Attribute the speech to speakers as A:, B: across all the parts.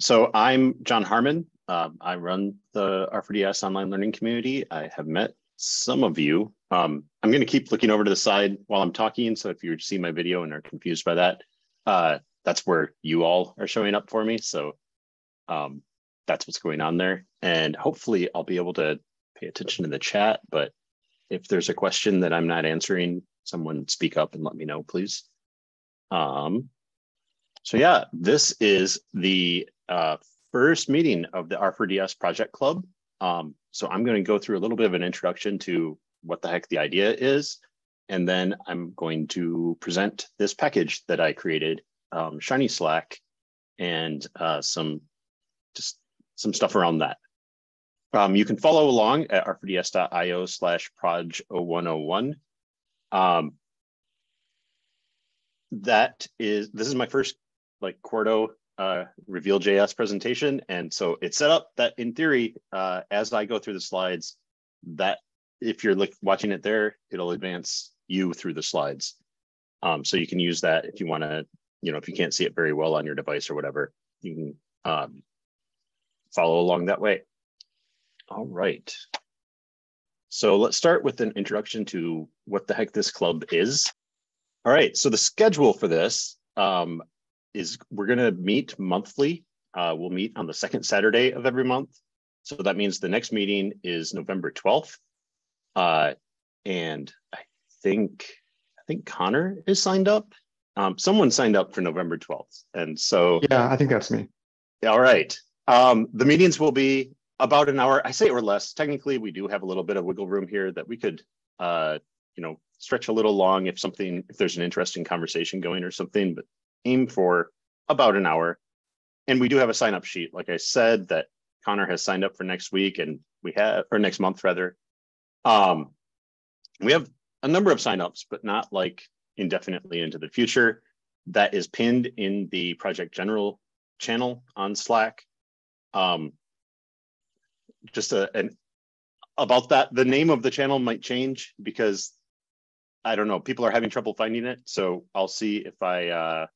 A: so I'm Jon Harmon. Um, I run the R4DS online learning community. I have met some of you. Um, I'm going to keep looking over to the side while I'm talking. So if you see my video and are confused by that, uh, that's where you all are showing up for me. So um, that's what's going on there. And hopefully I'll be able to pay attention to the chat. But if there's a question that I'm not answering, someone speak up and let me know, please. Um, so yeah, this is the uh, first meeting of the R4DS Project Club. Um, so I'm going to go through a little bit of an introduction to what the heck the idea is. And then I'm going to present this package that I created, um, Shiny Slack, and uh, some just some stuff around that. Um, you can follow along at r4ds.io slash proj0101. Um, that is, this is my first like Quarto uh, Reveal.js presentation. And so it's set up that in theory, uh, as I go through the slides, that if you're look, watching it there, it'll advance you through the slides. Um, so you can use that if you want to, you know, if you can't see it very well on your device or whatever, you can um, follow along that way. All right. So let's start with an introduction to what the heck this club is. All right, so the schedule for this, um, is we're going to meet monthly. Uh, we'll meet on the second Saturday of every month. So that means the next meeting is November 12th. Uh, and I think I think Connor is signed up. Um, someone signed up for November 12th. And so
B: Yeah, I think that's me.
A: All right. Um, the meetings will be about an hour, I say or less. Technically, we do have a little bit of wiggle room here that we could uh, you know, stretch a little long if something if there's an interesting conversation going or something, but aim for about an hour. And we do have a sign up sheet, like I said, that Connor has signed up for next week and we have, or next month rather. Um, we have a number of signups, but not like indefinitely into the future. That is pinned in the Project General channel on Slack. Um, just a, an about that, the name of the channel might change because I don't know, people are having trouble finding it. So I'll see if I uh,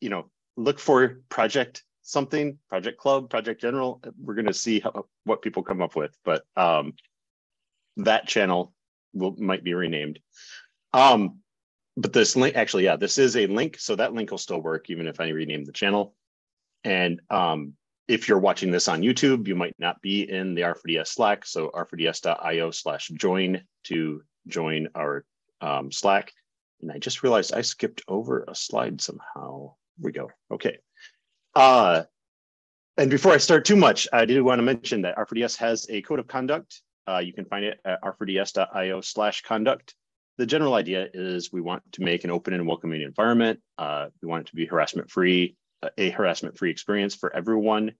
A: you know, look for project something, project club, project general. We're going to see how, what people come up with, but um, that channel will might be renamed. Um, but this link, actually, yeah, this is a link, so that link will still work even if I rename the channel. And um, if you're watching this on YouTube, you might not be in the R4DS Slack, so r4ds.io slash join to join our um, Slack. And I just realized I skipped over a slide somehow. we go. Okay. Uh, and before I start too much, I do want to mention that R4DS has a code of conduct. Uh, you can find it at r4ds.io slash conduct. The general idea is we want to make an open and welcoming environment. Uh, we want it to be harassment free, a harassment free experience for everyone.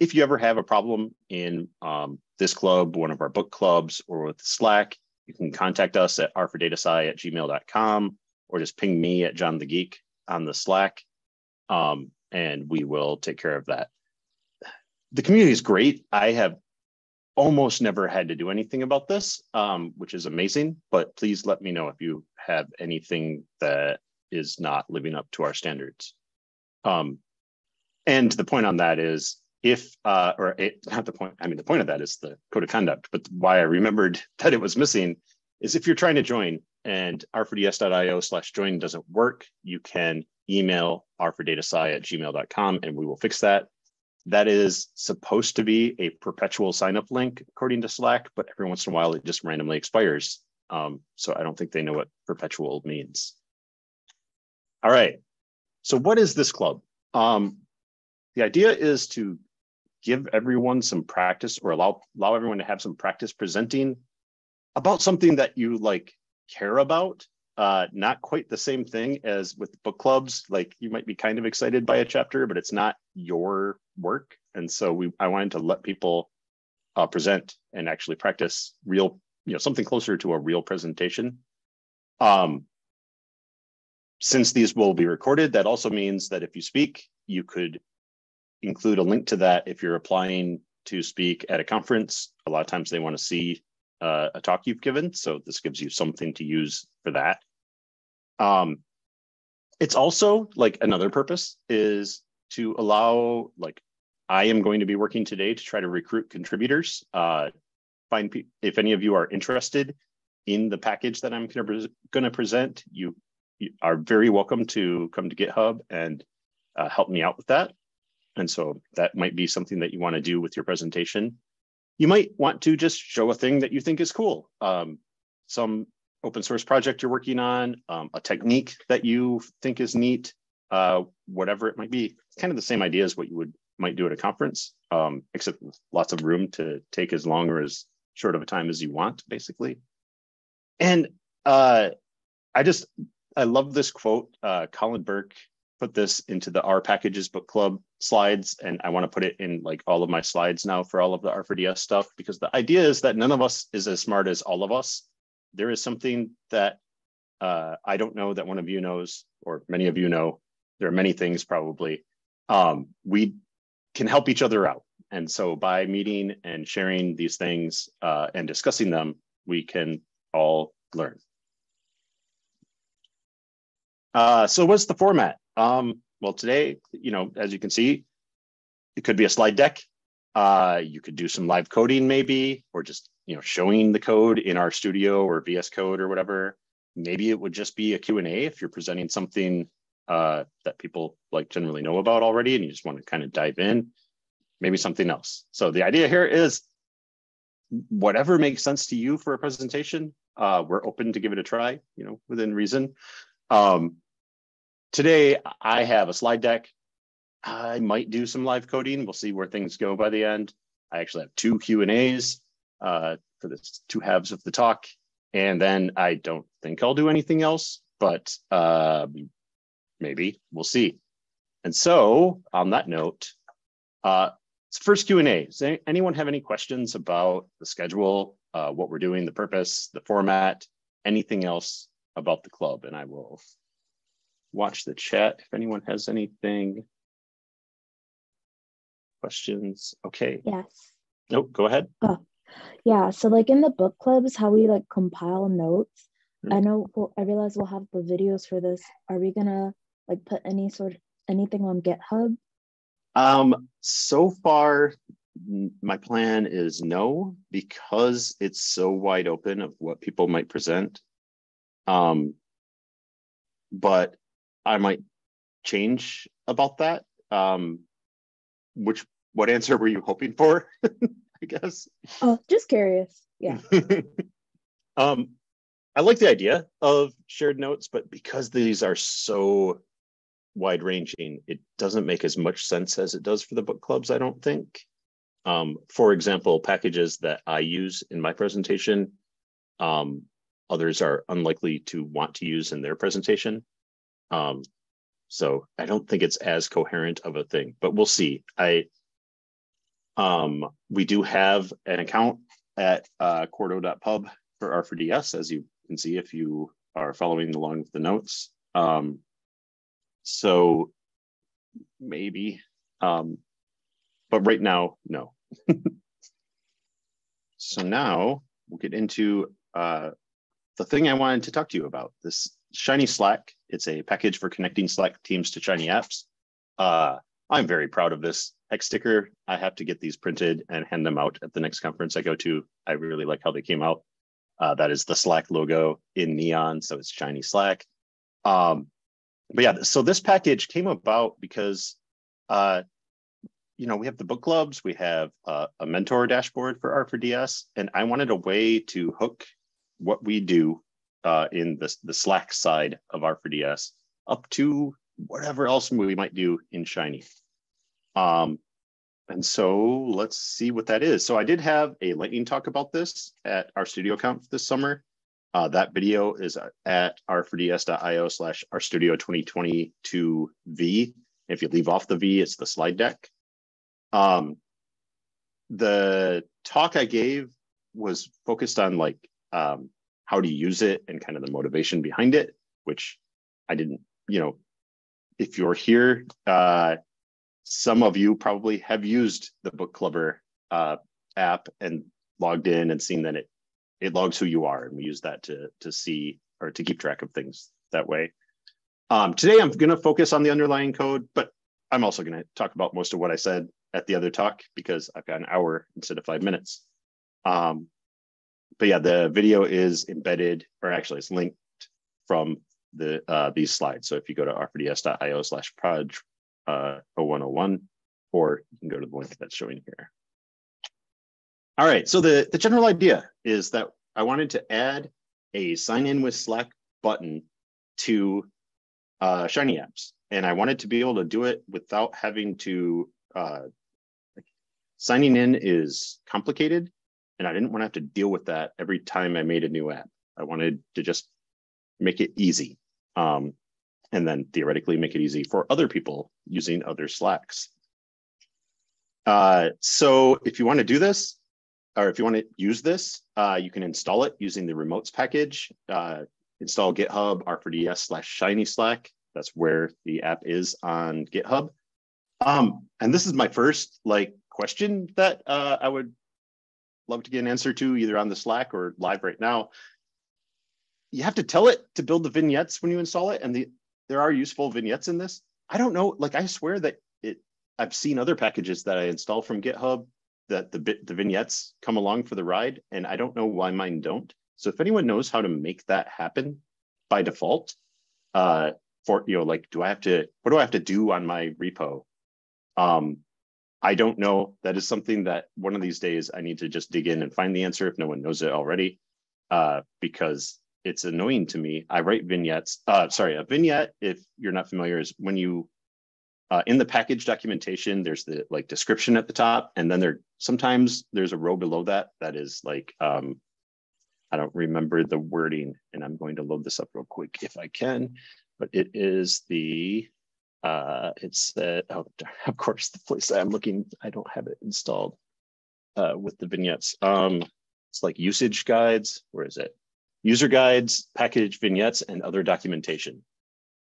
A: If you ever have a problem in um, this club, one of our book clubs, or with Slack, you can contact us at r4datasci at gmail.com or just ping me at Jon the Geek on the Slack, um, and we will take care of that. The community is great. I have almost never had to do anything about this, um, which is amazing. But please let me know if you have anything that is not living up to our standards. Um, and the point on that is if uh, or it, not the point i mean the point of that is the code of conduct but why i remembered that it was missing is if you're trying to join and r4ds.io slash join doesn't work you can email r4datasci at gmail.com and we will fix that. That is supposed to be a perpetual sign up link according to slack but every once in a while it just randomly expires. Um, so i don't think they know what perpetual means. All right. So what is this club? Um, the idea is to give everyone some practice or allow allow everyone to have some practice presenting about something that you like care about uh, not quite the same thing as with book clubs. Like you might be kind of excited by a chapter but it's not your work. And so we i wanted to let people uh, present and actually practice real you know something closer to a real presentation. Um, since these will be recorded that also means that if you speak you could include a link to that if you're applying to speak at a conference. A lot of times they want to see uh, a talk you've given. So this gives you something to use for that. Um, it's also like another purpose is to allow, like, I am going to be working today to try to recruit contributors. Uh, find if any of you are interested in the package that I'm going to present, you, you, are very welcome to come to GitHub and uh, help me out with that. And so that might be something that you want to do with your presentation. You might want to just show a thing that you think is cool. Um, some open source project you're working on, um, a technique that you think is neat, uh, whatever it might be. It's kind of the same idea as what you would might do at a conference, um, except lots of room to take as long or as short of a time as you want, basically. And uh, I just, I love this quote. Uh, Colin Burke put this into the R packages book club slides, and I want to put it in like all of my slides now for all of the R4DS stuff, because the idea is that none of us is as smart as all of us. There is something that uh, I don't know that one of you knows, or many of you know. There are many things probably. Um, we can help each other out. And so by meeting and sharing these things uh, and discussing them, we can all learn. Uh, so what's the format? Um, well, today, you know, as you can see, it could be a slide deck. Uh, you could do some live coding maybe, or just, you know, showing the code in RStudio or VS Code or whatever. Maybe it would just be a Q&A if you're presenting something uh, that people like generally know about already and you just want to kind of dive in, maybe something else. So the idea here is whatever makes sense to you for a presentation, uh, we're open to give it a try, you know, within reason. Um, today I have a slide deck. I might do some live coding. We'll see where things go by the end. I actually have two Q and A's uh, for the two halves of the talk. And then I don't think I'll do anything else, but uh, maybe we'll see. And so on that note, uh, first Q&A. Does anyone have any questions about the schedule, uh, what we're doing, the purpose, the format, anything else about the club? And I will watch the chat if anyone has anything. Questions? Okay.
B: Yes.
A: Nope, go ahead.
B: Oh, yeah. So like in the book clubs, how we like compile notes. Mm -hmm. I know well, I realize we'll have the videos for this. Are we gonna like put any sort of anything on GitHub?
A: Um, so far, my plan is no, because it's so wide open of what people might present. Um, but I might change about that. Um, which what answer were you hoping for? I guess.
B: Oh, just curious. Yeah.
A: um, I like the idea of shared notes, but because these are so wide ranging, it doesn't make as much sense as it does for the book clubs, I don't think. Um, for example, packages that I use in my presentation, um, others are unlikely to want to use in their presentation. Um, so I don't think it's as coherent of a thing, but we'll see. I um, we do have an account at uh, Quarto Pub for R4DS, as you can see if you are following along with the notes. Um, so maybe, um, but right now, no. so now we'll get into uh, the thing I wanted to talk to you about, this Shiny Slack. It's a package for connecting Slack teams to Shiny apps. Uh, I'm very proud of this hex sticker. I have to get these printed and hand them out at the next conference I go to. I really like how they came out. Uh, that is the Slack logo in neon, so it's Shiny Slack. Um, but yeah, so this package came about because, uh, you know, we have the book clubs, we have uh, a mentor dashboard for R4DS, and I wanted a way to hook what we do uh, in the, the Slack side of R4DS up to whatever else we might do in Shiny. Um, and so let's see what that is. So I did have a lightning talk about this at RStudio Conf this summer. Uh, that video is at r4ds.io slash rstudio 2022v. If you leave off the V, it's the slide deck. Um, the talk I gave was focused on like um, how to use it and kind of the motivation behind it, which I didn't, you know, if you're here, uh, some of you probably have used the Book Clubber uh, app and logged in and seen that it it logs who you are, and we use that to to see or to keep track of things that way. Um, today, I'm going to focus on the underlying code, but I'm also going to talk about most of what I said at the other talk because I've got an hour instead of five minutes. Um, but yeah, the video is embedded, or actually it's linked from the uh, these slides. So if you go to r4ds.io slash proj uh, 0101, or you can go to the link that's showing here. All right, so the, the general idea is that I wanted to add a sign in with Slack button to uh, Shiny apps. And I wanted to be able to do it without having to, uh, signing in is complicated and I didn't want to have to deal with that every time I made a new app. I wanted to just make it easy. Um, and then theoretically make it easy for other people using other Slacks. Uh, so if you want to do this, or if you want to use this, uh, you can install it using the remotes package. Uh, install GitHub r4ds slash shiny slack. That's where the app is on GitHub. Um, and this is my first like question that uh, I would love to get an answer to either on the Slack or live right now. You have to tell it to build the vignettes when you install it, and the there are useful vignettes in this. I don't know, like I swear that it. I've seen other packages that I install from GitHub that the bit the vignettes come along for the ride, and I don't know why mine don't. So if anyone knows how to make that happen by default, uh, for you know, like, do I have to? What do I have to do on my repo? Um, I don't know. That is something that one of these days I need to just dig in and find the answer if no one knows it already, uh, because it's annoying to me. I write vignettes. Uh, sorry, a vignette, if you're not familiar, is when you uh, in the package documentation, there's the like description at the top, and then there sometimes there's a row below that that is like um, I don't remember the wording, and I'm going to load this up real quick if I can, but it is the uh, it's uh, oh, of course the place I'm looking, I don't have it installed uh, with the vignettes. Um, it's like usage guides. Where is it? User guides, package vignettes, and other documentation.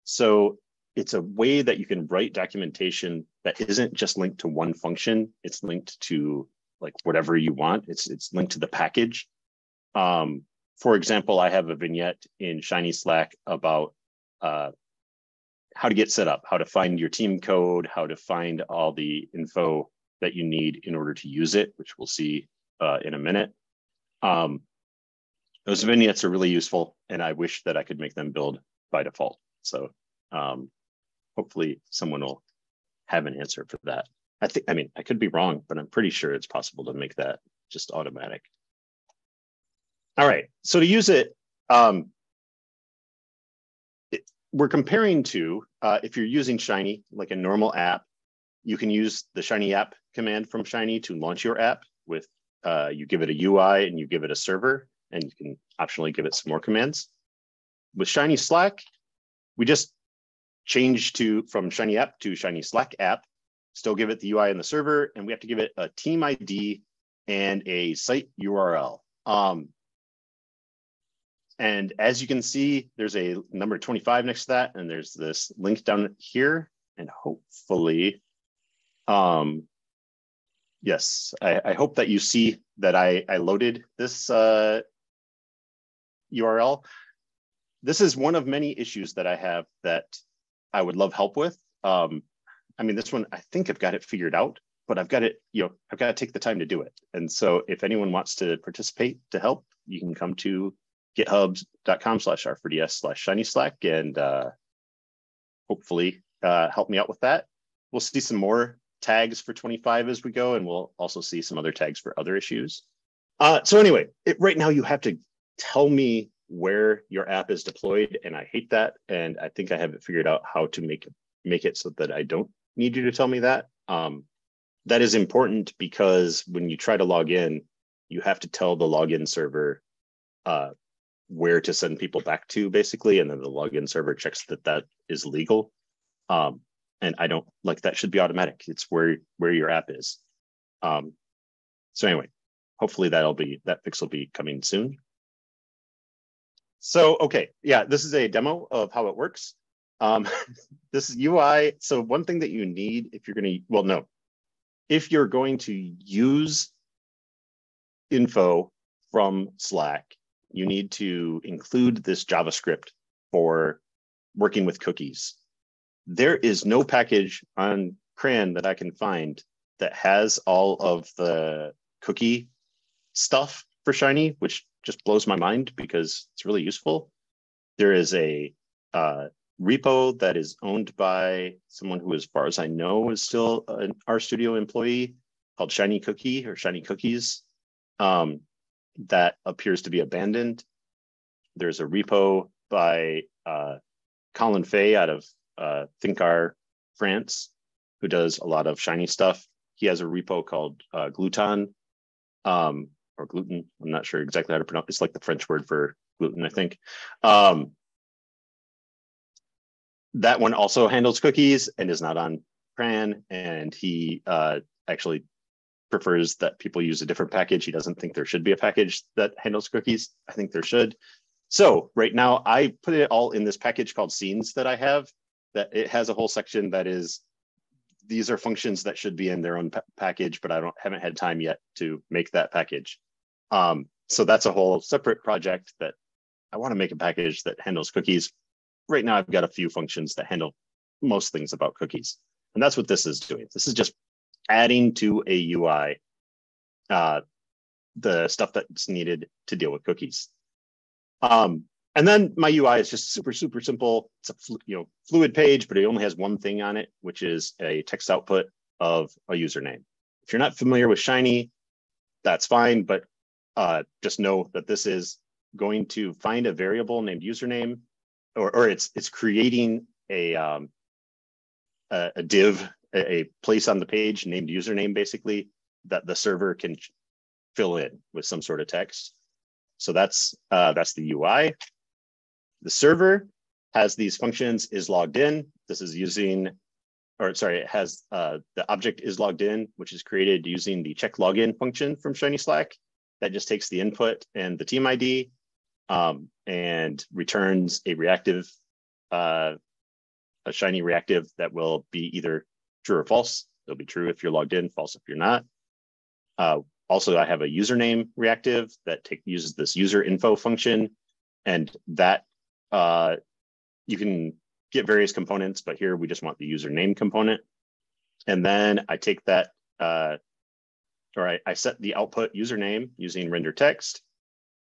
A: So it's a way that you can write documentation that isn't just linked to one function. It's linked to like whatever you want. It's it's linked to the package. Um, for example, I have a vignette in Shiny Slack about uh, how to get set up, how to find your team code, how to find all the info that you need in order to use it, which we'll see uh, in a minute. Um, those vignettes are really useful, and I wish that I could make them build by default. So um, hopefully someone will have an answer for that. I think, I mean, I could be wrong, but I'm pretty sure it's possible to make that just automatic. All right, so to use it, um, it we're comparing to, uh, if you're using Shiny, like a normal app, you can use the Shiny app command from Shiny to launch your app with, uh, you give it a UI and you give it a server, and you can optionally give it some more commands. With Shiny Slack, we just change to from Shiny app to Shiny Slack app, still give it the UI and the server, and we have to give it a team ID and a site URL. Um, and as you can see, there's a number 25 next to that, and there's this link down here, and hopefully, um, yes, I, I hope that you see that I, I loaded this uh, URL. This is one of many issues that I have that I would love help with. Um, I mean, this one, I think I've got it figured out, but I've got it, you know, I've got to take the time to do it. And so if anyone wants to participate to help, you can come to github.com slash r4ds slash shiny slack and uh, hopefully uh, help me out with that. We'll see some more tags for 25 as we go, and we'll also see some other tags for other issues. Uh, so anyway, it, right now you have to tell me where your app is deployed, and I hate that. And I think I have it figured out how to make make it so that I don't need you to tell me that. Um, that is important because when you try to log in, you have to tell the login server uh, where to send people back to, basically, and then the login server checks that that is legal. Um, and I don't like that should be automatic. It's where where your app is. Um, so anyway, hopefully that'll be that fix will be coming soon. So, okay, yeah, this is a demo of how it works. Um, this is UI. So one thing that you need if you're going to, well, no, if you're going to use info from Slack, you need to include this JavaScript for working with cookies. There is no package on CRAN that I can find that has all of the cookie stuff for Shiny, which just blows my mind because it's really useful. There is a uh, repo that is owned by someone who, as far as I know, is still an RStudio employee called Shiny Cookie or Shiny Cookies um, that appears to be abandoned. There's a repo by uh, Colin Fay out of uh, ThinkR France, who does a lot of Shiny stuff. He has a repo called uh, glouton um, or gluten. I'm not sure exactly how to pronounce. It's like the French word for gluten, I think. Um, that one also handles cookies and is not on CRAN. And he uh, actually prefers that people use a different package. He doesn't think there should be a package that handles cookies. I think there should. So right now I put it all in this package called scenes that I have that it has a whole section that is these are functions that should be in their own package, but I don't haven't had time yet to make that package. Um, so that's a whole separate project that I want to make a package that handles cookies. Right now, I've got a few functions that handle most things about cookies. And that's what this is doing. This is just adding to a UI uh, the stuff that's needed to deal with cookies. Um, and then my UI is just super, super simple. It's a you know fluid page, but it only has one thing on it, which is a text output of a username. If you're not familiar with Shiny, that's fine, but uh, just know that this is going to find a variable named username, or, or it's it's creating a um, a, a div, a, place on the page named username, basically that the server can fill in with some sort of text. So that's uh, that's the UI. The server has these functions is logged in. This is using, or sorry, it has uh, the object is logged in, which is created using the check login function from Shiny Slack. That just takes the input and the team ID um, and returns a reactive, uh, a Shiny reactive that will be either true or false. It'll be true if you're logged in, false if you're not. Uh, also, I have a username reactive that take, uses this user info function, and that uh, you can get various components, but here we just want the username component. And then I take that, uh, or I, I set the output username using render text.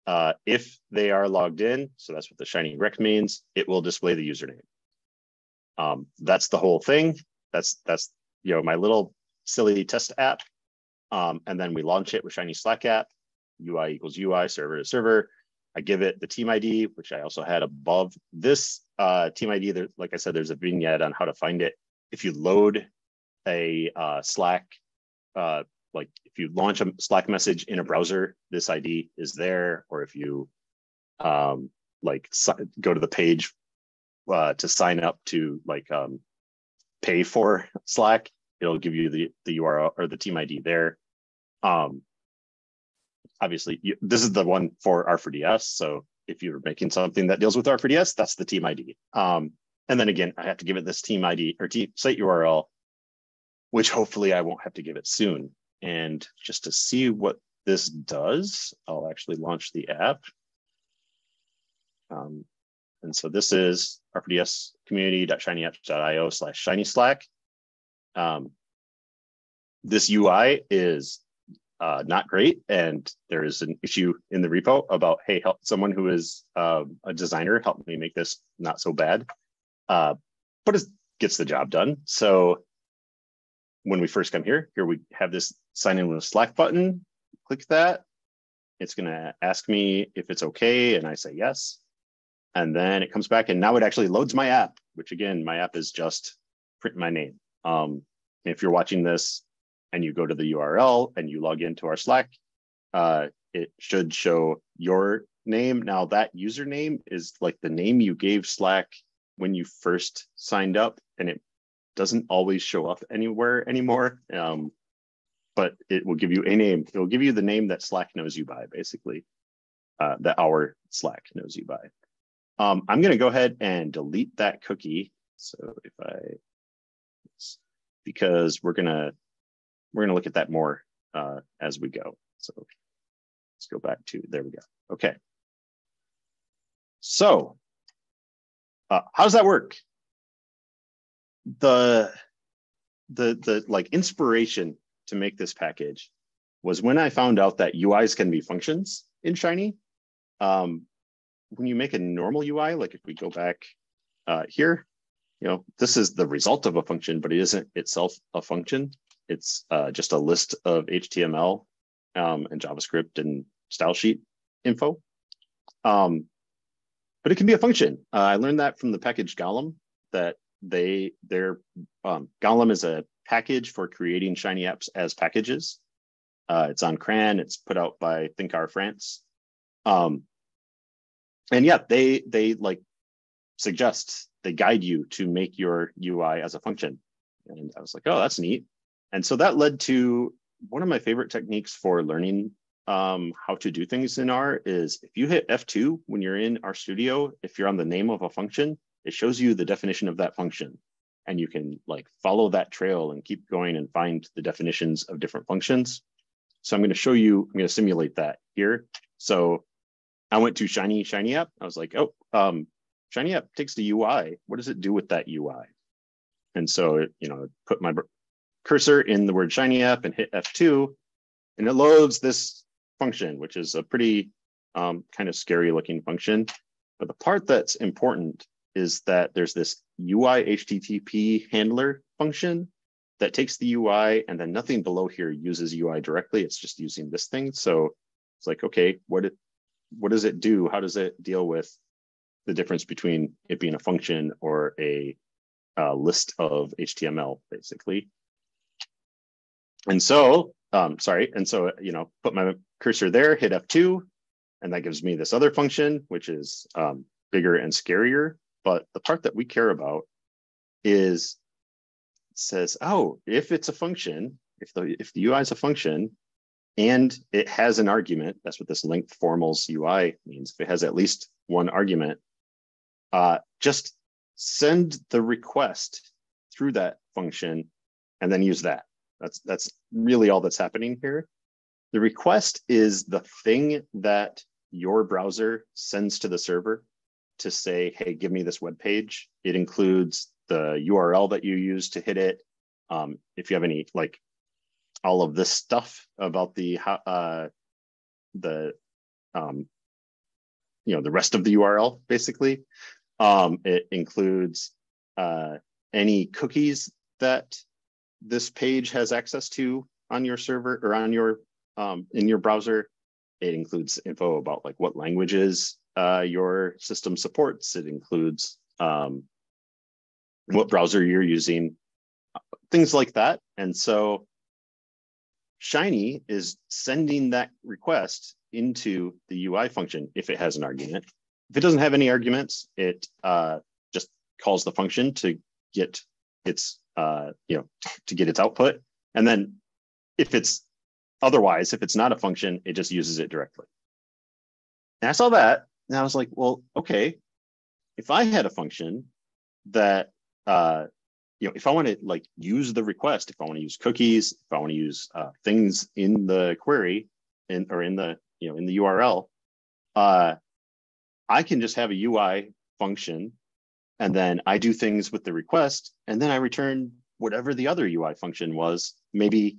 A: Uh, if they are logged in, so that's what the shiny req means, it will display the username. Um, that's the whole thing. That's that's you know my little silly test app. Um, and then we launch it with Shiny Slack app, UI equals UI, server to server. I give it the team ID, which I also had above this uh, team ID. There, like I said, there's a vignette on how to find it. If you load a uh, Slack, uh, like if you launch a Slack message in a browser, this ID is there. Or if you um, like go to the page uh, to sign up to like um, pay for Slack, it'll give you the the URL or the team ID there. Um, obviously you, this is the one for R4DS. So if you're making something that deals with R4DS, that's the team ID. Um, and then again, I have to give it this team ID or team site URL, which hopefully I won't have to give it soon. And just to see what this does, I'll actually launch the app. Um, and so this is R4DS community.shinyapps.io slash shiny slack. Um, this UI is uh, not great. And there is an issue in the repo about, hey, help someone who is um, a designer help me make this not so bad. Uh, but it gets the job done. So when we first come here, here we have this sign in with Slack button. Click that. It's going to ask me if it's okay. And I say yes. And then it comes back and now it actually loads my app, which again, my app is just print my name. Um, if you're watching this and you go to the URL and you log into our Slack, uh, it should show your name. Now that username is like the name you gave Slack when you first signed up, and it doesn't always show up anywhere anymore. Um, but it will give you a name. It will give you the name that Slack knows you by, basically, uh, that our Slack knows you by. Um, I'm going to go ahead and delete that cookie. So if I, because we're going to we're going to look at that more uh, as we go. So let's go back to, there we go. Okay. So uh, how does that work? The, the the like inspiration to make this package was when I found out that UIs can be functions in Shiny. Um, when you make a normal UI, like if we go back uh, here, you know, this is the result of a function, but it isn't itself a function. It's uh, just a list of HTML um, and JavaScript and style sheet info. Um, but it can be a function. Uh, I learned that from the package Golem that they their um, Golem is a package for creating Shiny apps as packages. Uh, it's on CRAN. It's put out by ThinkR France. Um, and yeah, they they like suggest they guide you to make your UI as a function. And I was like, oh, that's neat. And so that led to one of my favorite techniques for learning um, how to do things in R is if you hit F2 when you're in R Studio, if you're on the name of a function, it shows you the definition of that function. And you can like follow that trail and keep going and find the definitions of different functions. So I'm going to show you, I'm going to simulate that here. So I went to Shiny Shiny App. I was like, oh, um, Shiny App takes the UI. What does it do with that UI? And so, you know, put my cursor in the word Shiny App and hit F2, and it loads this function, which is a pretty um, kind of scary looking function. But the part that's important is that there's this UI HTTP handler function that takes the UI and then nothing below here uses UI directly. It's just using this thing. So it's like, okay, what what does it do? How does it deal with the difference between it being a function or a, a list of HTML, basically? And so, um, sorry, and so, you know, put my cursor there, hit F2, and that gives me this other function, which is um, bigger and scarier. But the part that we care about is says, oh, if it's a function, if the if the UI is a function and it has an argument, that's what this length formals UI means. If it has at least one argument, uh, just send the request through that function and then use that. That's that's really all that's happening here. The request is the thing that your browser sends to the server to say, hey, give me this web page. It includes the URL that you use to hit it. Um, if you have any like all of this stuff about the uh, the um, you know the rest of the URL basically. Um, it includes uh, any cookies that this page has access to on your server or on your um, in your browser. It includes info about like what languages uh, your system supports. It includes um, what browser you're using, things like that. And so Shiny is sending that request into the UI function if it has an argument. If it doesn't have any arguments, it uh, just calls the function to get its uh, you know to get its output, and then if it's otherwise, if it's not a function, it just uses it directly. And I saw that, and I was like, well, okay, if I had a function that uh, you know, if I want to like use the request, if I want to use cookies, if I want to use uh, things in the query in, or in the, you know, in the URL, uh, I can just have a UI function and then I do things with the request and then I return whatever the other UI function was. Maybe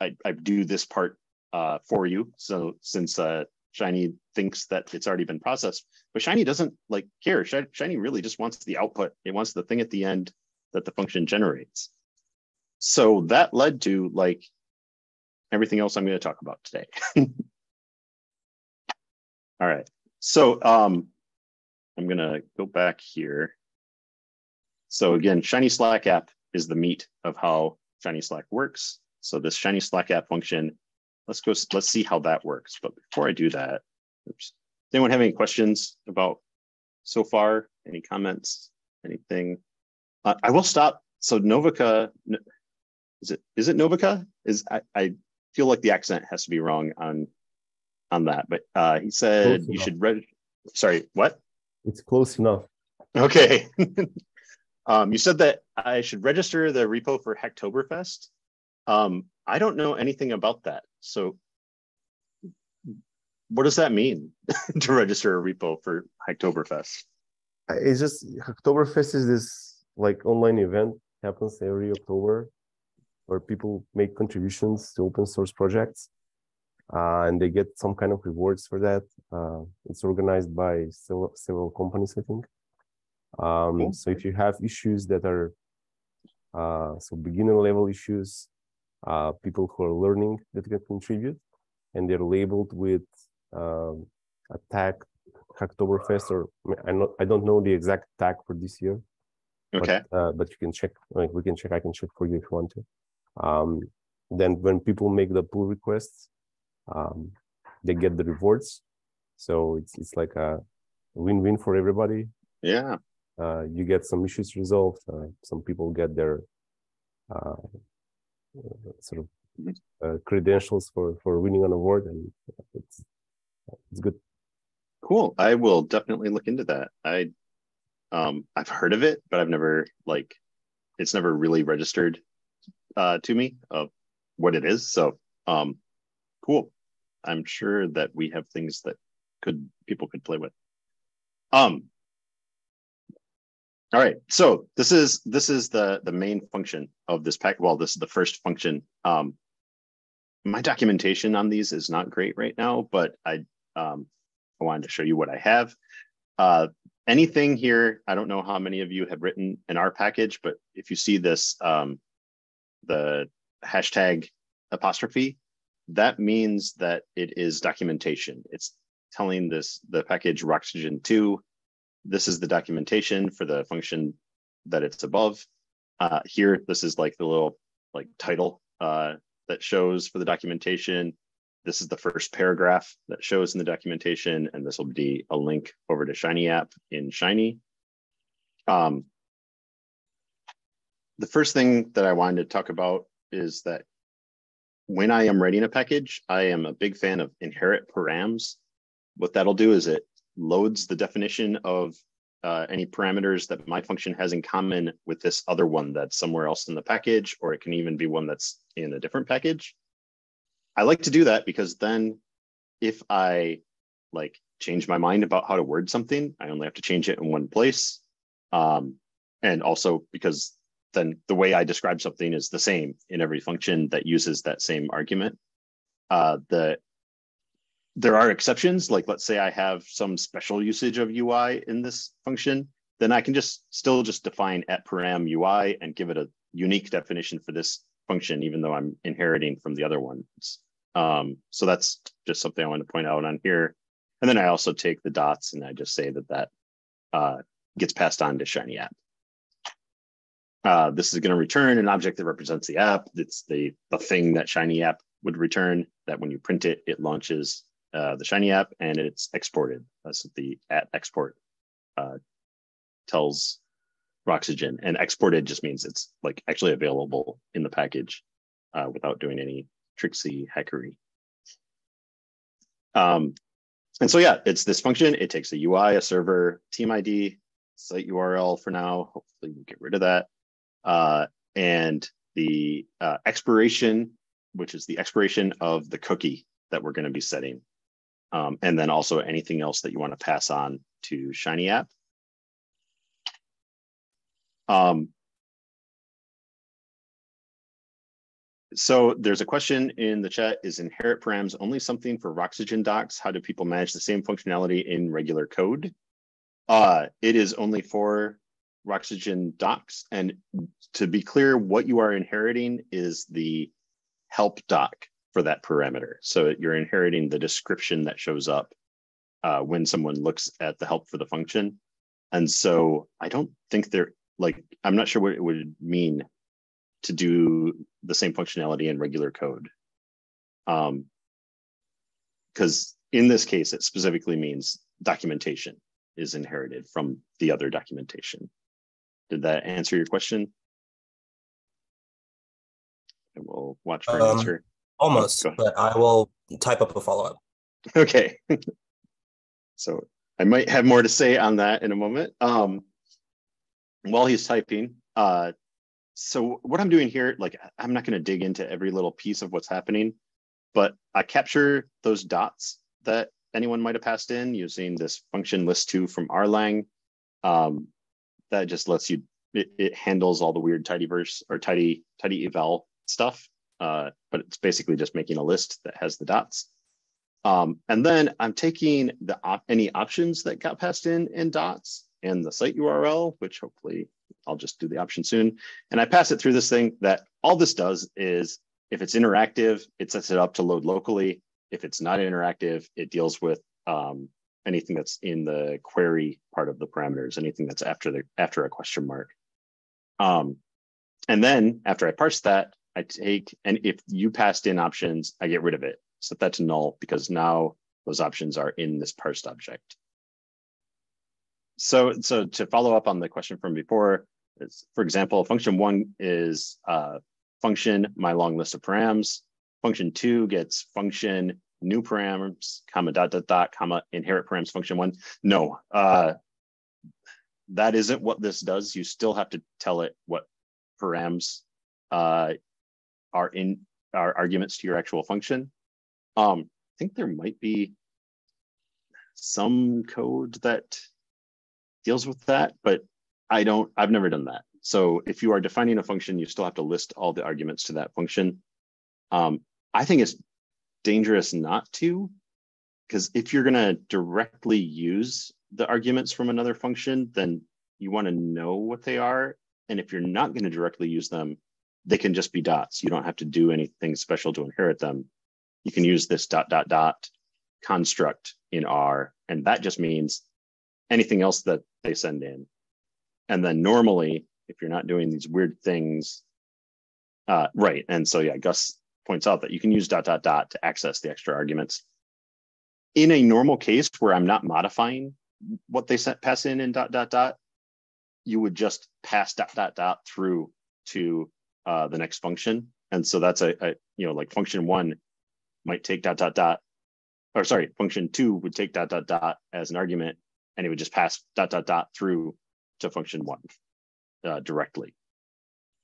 A: I, I do this part uh, for you. So since uh, Shiny thinks that it's already been processed, but Shiny doesn't like care. Shiny really just wants the output. It wants the thing at the end that the function generates. So that led to like everything else I'm going to talk about today. All right. So um, I'm going to go back here. So again, Shiny Slack app is the meat of how Shiny Slack works. So this Shiny Slack app function let's go, let's see how that works. But before I do that, oops, anyone have any questions about so far? Any comments, anything? Uh, I will stop. So Novica, is it, is it Novica? Is I, I feel like the accent has to be wrong on, on that, but uh, he said close you enough. should read, sorry, what?
C: It's close enough.
A: Okay. um, you said that I should register the repo for Hacktoberfest. Um, I don't know anything about that. So what does that mean to register a repo for Hacktoberfest?
C: It's just Hacktoberfest is this like online event happens every October where people make contributions to open source projects uh, and they get some kind of rewards for that. Uh, it's organized by several, several companies, I think. Um, cool. So if you have issues that are uh, so beginner level issues, uh, people who are learning that can contribute, and they're labeled with um, a tag Hacktoberfest, or I, not, I don't know the exact tag for this year.
A: Okay.
C: But, uh, but you can check. Like we can check. I can check for you if you want to. Um, then when people make the pull requests, um, they get the rewards. So it's it's like a win-win for everybody.
A: Yeah.
C: Uh, you get some issues resolved. Uh, some people get their uh, sort of uh, credentials for for winning an award, and it's it's good.
A: Cool. I will definitely look into that. I um I've heard of it, but I've never like it's never really registered uh to me of what it is. So um cool. I'm sure that we have things that could people could play with. Um all right, so this is this is the the main function of this pack. Well, this is the first function. Um, my documentation on these is not great right now, but I um, I wanted to show you what I have. Uh, anything here, I don't know how many of you have written in our package, but if you see this, um, the hashtag apostrophe, that means that it is documentation. It's telling this the package Roxygen2 this is the documentation for the function that it's above. Uh, here, this is like the little like title uh, that shows for the documentation. This is the first paragraph that shows in the documentation, and this will be a link over to Shiny app in Shiny. Um, the first thing that I wanted to talk about is that when I am writing a package, I am a big fan of inherit params. What that'll do is it loads the definition of uh, any parameters that my function has in common with this other one that's somewhere else in the package, or it can even be one that's in a different package. I like to do that because then if I like change my mind about how to word something, I only have to change it in one place. Um, and also because then the way I describe something is the same in every function that uses that same argument. Uh, the there are exceptions, like let's say I have some special usage of UI in this function, then I can just still just define at param UI and give it a unique definition for this function, even though I'm inheriting from the other ones. Um, so that's just something I want to point out on here. And then I also take the dots and I just say that that uh, gets passed on to Shiny app. Uh, this is going to return an object that represents the app. It's the, the thing that Shiny app would return that when you print it, it launches uh, the Shiny app and it's exported. That's what the at export uh, tells Roxygen. And exported just means it's like actually available in the package uh, without doing any tricksy hackery. Um, and so yeah, it's this function. It takes a UI, a server, team ID, site URL for now. Hopefully we'll get rid of that. Uh, and the uh, expiration, which is the expiration of the cookie that we're going to be setting um, and then also anything else that you want to pass on to Shiny app. Um, so there's a question in the chat, is inherit params only something for Roxygen docs? How do people manage the same functionality in regular code? Uh, it is only for Roxygen docs. And to be clear, what you are inheriting is the help doc for that parameter. So you're inheriting the description that shows up uh, when someone looks at the help for the function. And so I don't think they're like, I'm not sure what it would mean to do the same functionality in regular code. Um, because in this case, it specifically means documentation is inherited from the other documentation. Did that answer your question? I will watch for an um, answer.
D: Almost, but I will type up a follow up.
A: Okay. so I might have more to say on that in a moment. Um, while he's typing, uh, so what I'm doing here, like I'm not going to dig into every little piece of what's happening, but I capture those dots that anyone might have passed in using this function list2 from rlang. Um, that just lets you, it, it handles all the weird tidyverse or tidy, tidy eval stuff, uh, but it's basically just making a list that has the dots. Um, and then I'm taking the op any options that got passed in in dots and the site URL, which hopefully I'll just do the option soon. And I pass it through this thing that all this does is if it's interactive, it sets it up to load locally. If it's not interactive, it deals with um, anything that's in the query part of the parameters, anything that's after the after a question mark. Um, and then after I parse that, I take, and if you passed in options, I get rid of it. Set that to null because now those options are in this parsed object. So, so to follow up on the question from before, for example, function one is uh, function my long list of params. Function two gets function new params, comma dot dot dot, comma inherit params function one. No, uh, that isn't what this does. You still have to tell it what params uh, are in are arguments to your actual function. Um, I think there might be some code that deals with that, but I don't, I've never done that. So if you are defining a function, you still have to list all the arguments to that function. Um, I think it's dangerous not to, because if you're going to directly use the arguments from another function, then you want to know what they are. And if you're not going to directly use them, they can just be dots. You don't have to do anything special to inherit them. You can use this dot, dot, dot construct in R, and that just means anything else that they send in. And then normally, if you're not doing these weird things, uh, right. And so, yeah, Gus points out that you can use dot, dot, dot to access the extra arguments. In a normal case where I'm not modifying what they set, pass in in dot, dot, dot, you would just pass dot, dot, dot through to uh, the next function. And so that's a, a, you know, like function one might take dot, dot, dot, or sorry, function two would take dot, dot, dot as an argument, and it would just pass dot, dot, dot through to function one uh, directly.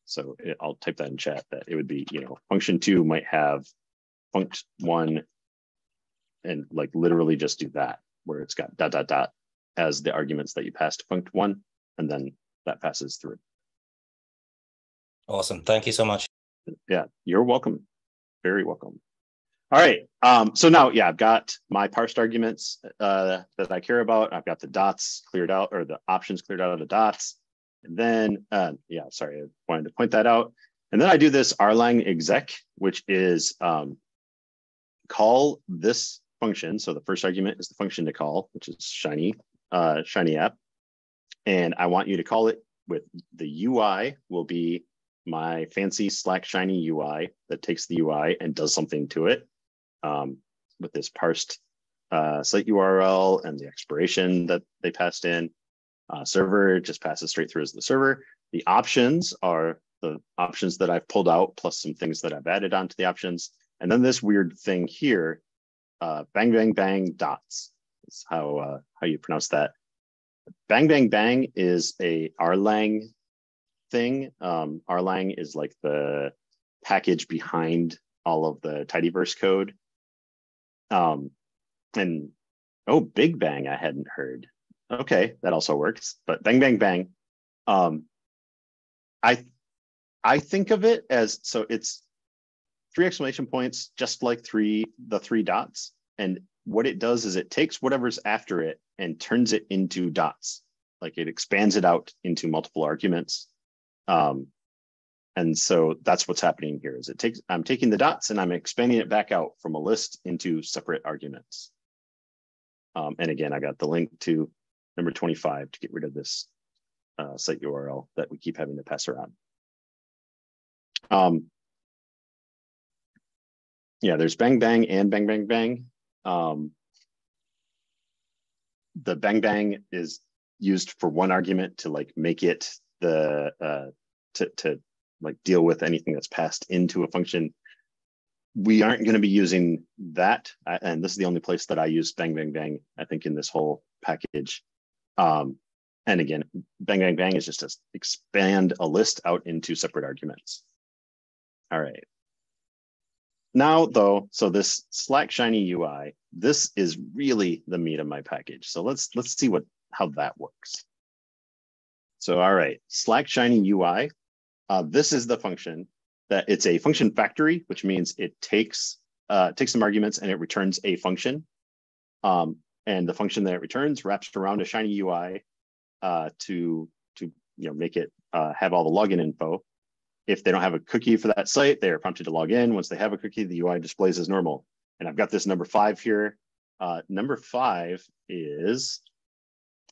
A: So it, I'll type that in chat that it would be, you know, function two might have funct one and like literally just do that where it's got dot, dot, dot as the arguments that you passed to funct one, and then that passes through.
D: Awesome. Thank you so much.
A: Yeah, you're welcome. Very welcome. All right. Um, so now, yeah, I've got my parsed arguments uh, that I care about. I've got the dots cleared out or the options cleared out of the dots. And then, uh, yeah, sorry, I wanted to point that out. And then I do this rlang exec, which is um, call this function. So the first argument is the function to call, which is Shiny, uh, Shiny app. And I want you to call it with the UI will be my fancy Slack Shiny UI that takes the UI and does something to it um, with this parsed uh, site URL and the expiration that they passed in. Uh, server just passes straight through as the server. The options are the options that I've pulled out plus some things that I've added onto the options. And then this weird thing here, uh, bang, bang, bang dots is how, uh, how you pronounce that. Bang, bang, bang is a Rlang thing. Um, Rlang is like the package behind all of the tidyverse code. Um, and oh, Big Bang, I hadn't heard. Okay, that also works. But bang, bang, bang. Um, I I think of it as so it's three exclamation points, just like three the three dots. And what it does is it takes whatever's after it and turns it into dots. Like it expands it out into multiple arguments. Um, and so that's what's happening here is it takes, I'm taking the dots and I'm expanding it back out from a list into separate arguments. Um, and again, I got the link to number 25 to get rid of this uh, site URL that we keep having to pass around. Um, yeah, there's bang bang and bang bang bang. Um, the bang bang is used for one argument to like make it the uh, to to like deal with anything that's passed into a function. We aren't going to be using that. And this is the only place that I use bang, bang, bang, I think in this whole package. Um, and again, bang, bang, bang is just to expand a list out into separate arguments. All right. Now though, so this Slack Shiny UI, this is really the meat of my package. So let's let's see what how that works. So all right, Slack Shiny UI uh, this is the function that it's a function factory, which means it takes uh, takes some arguments and it returns a function. Um, and the function that it returns wraps around a shiny UI uh, to to you know make it uh, have all the login info. If they don't have a cookie for that site, they are prompted to log in. Once they have a cookie, the UI displays as normal. And I've got this number five here. Uh, number five is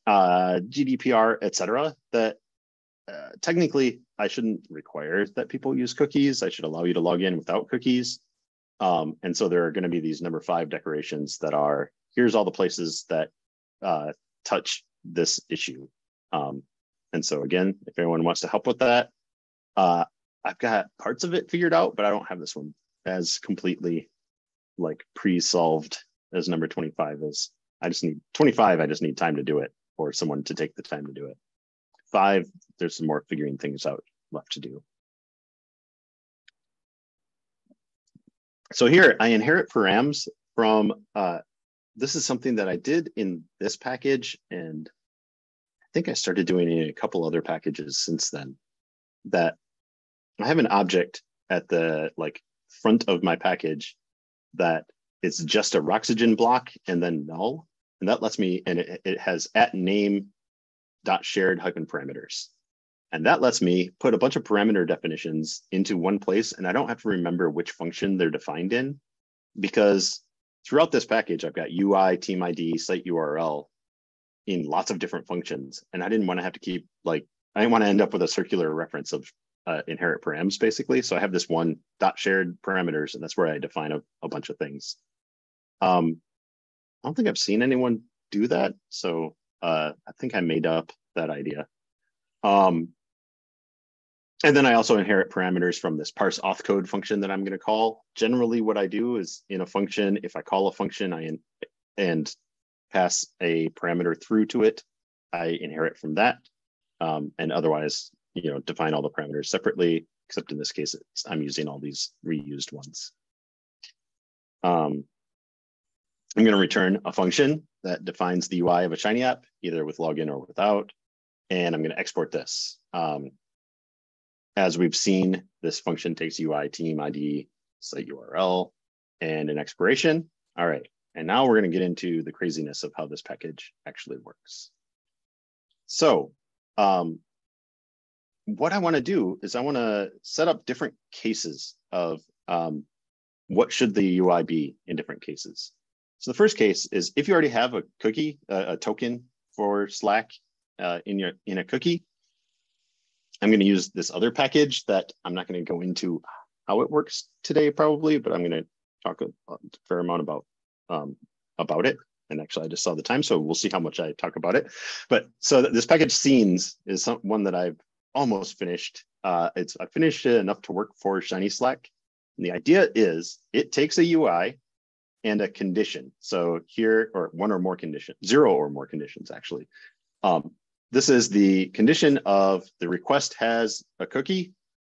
A: uh, GDPR, et cetera, that uh, technically I shouldn't require that people use cookies. I should allow you to log in without cookies. Um, and so there are going to be these number five decorations that are here's all the places that uh, touch this issue. Um, and so again, if anyone wants to help with that, uh, I've got parts of it figured out, but I don't have this one as completely like pre-solved as number 25 is. I just need 25, I just need time to do it or someone to take the time to do it. Five, there's some more figuring things out left to do. So here I inherit params from, uh, this is something that I did in this package and I think I started doing in a couple other packages since then that I have an object at the like front of my package that it's just a Roxygen block and then null. And that lets me, and it, it has at name dot shared hyphen parameters. And that lets me put a bunch of parameter definitions into one place and I don't have to remember which function they're defined in because throughout this package, I've got UI, team ID, site URL in lots of different functions. And I didn't want to have to keep like, I didn't want to end up with a circular reference of uh, inherit params basically. So I have this one dot shared parameters and that's where I define a, a bunch of things. Um, I don't think I've seen anyone do that. So uh, I think I made up that idea. Um, and then I also inherit parameters from this parse auth code function that I'm going to call. Generally, what I do is in a function, if I call a function I in, and pass a parameter through to it, I inherit from that. Um, and otherwise, you know, define all the parameters separately, except in this case, I'm using all these reused ones. Um, I'm going to return a function that defines the UI of a Shiny app, either with login or without. And I'm going to export this. Um, as we've seen, this function takes UI, team ID, site URL, and an expiration. All right. And now we're going to get into the craziness of how this package actually works. So um, what I want to do is I want to set up different cases of um, what should the UI be in different cases. So the first case is if you already have a cookie, a, a token for Slack uh, in your in a cookie, I'm going to use this other package that I'm not going to go into how it works today probably, but I'm going to talk a, fair amount about um, about it. And actually, I just saw the time, so we'll see how much I talk about it. But so this package scenes is some, one that I've almost finished. Uh, it's I finished it enough to work for Shiny Slack. And the idea is it takes a UI and a condition. So here, or one or more conditions, zero or more conditions actually. Um, this is the condition of the request has a cookie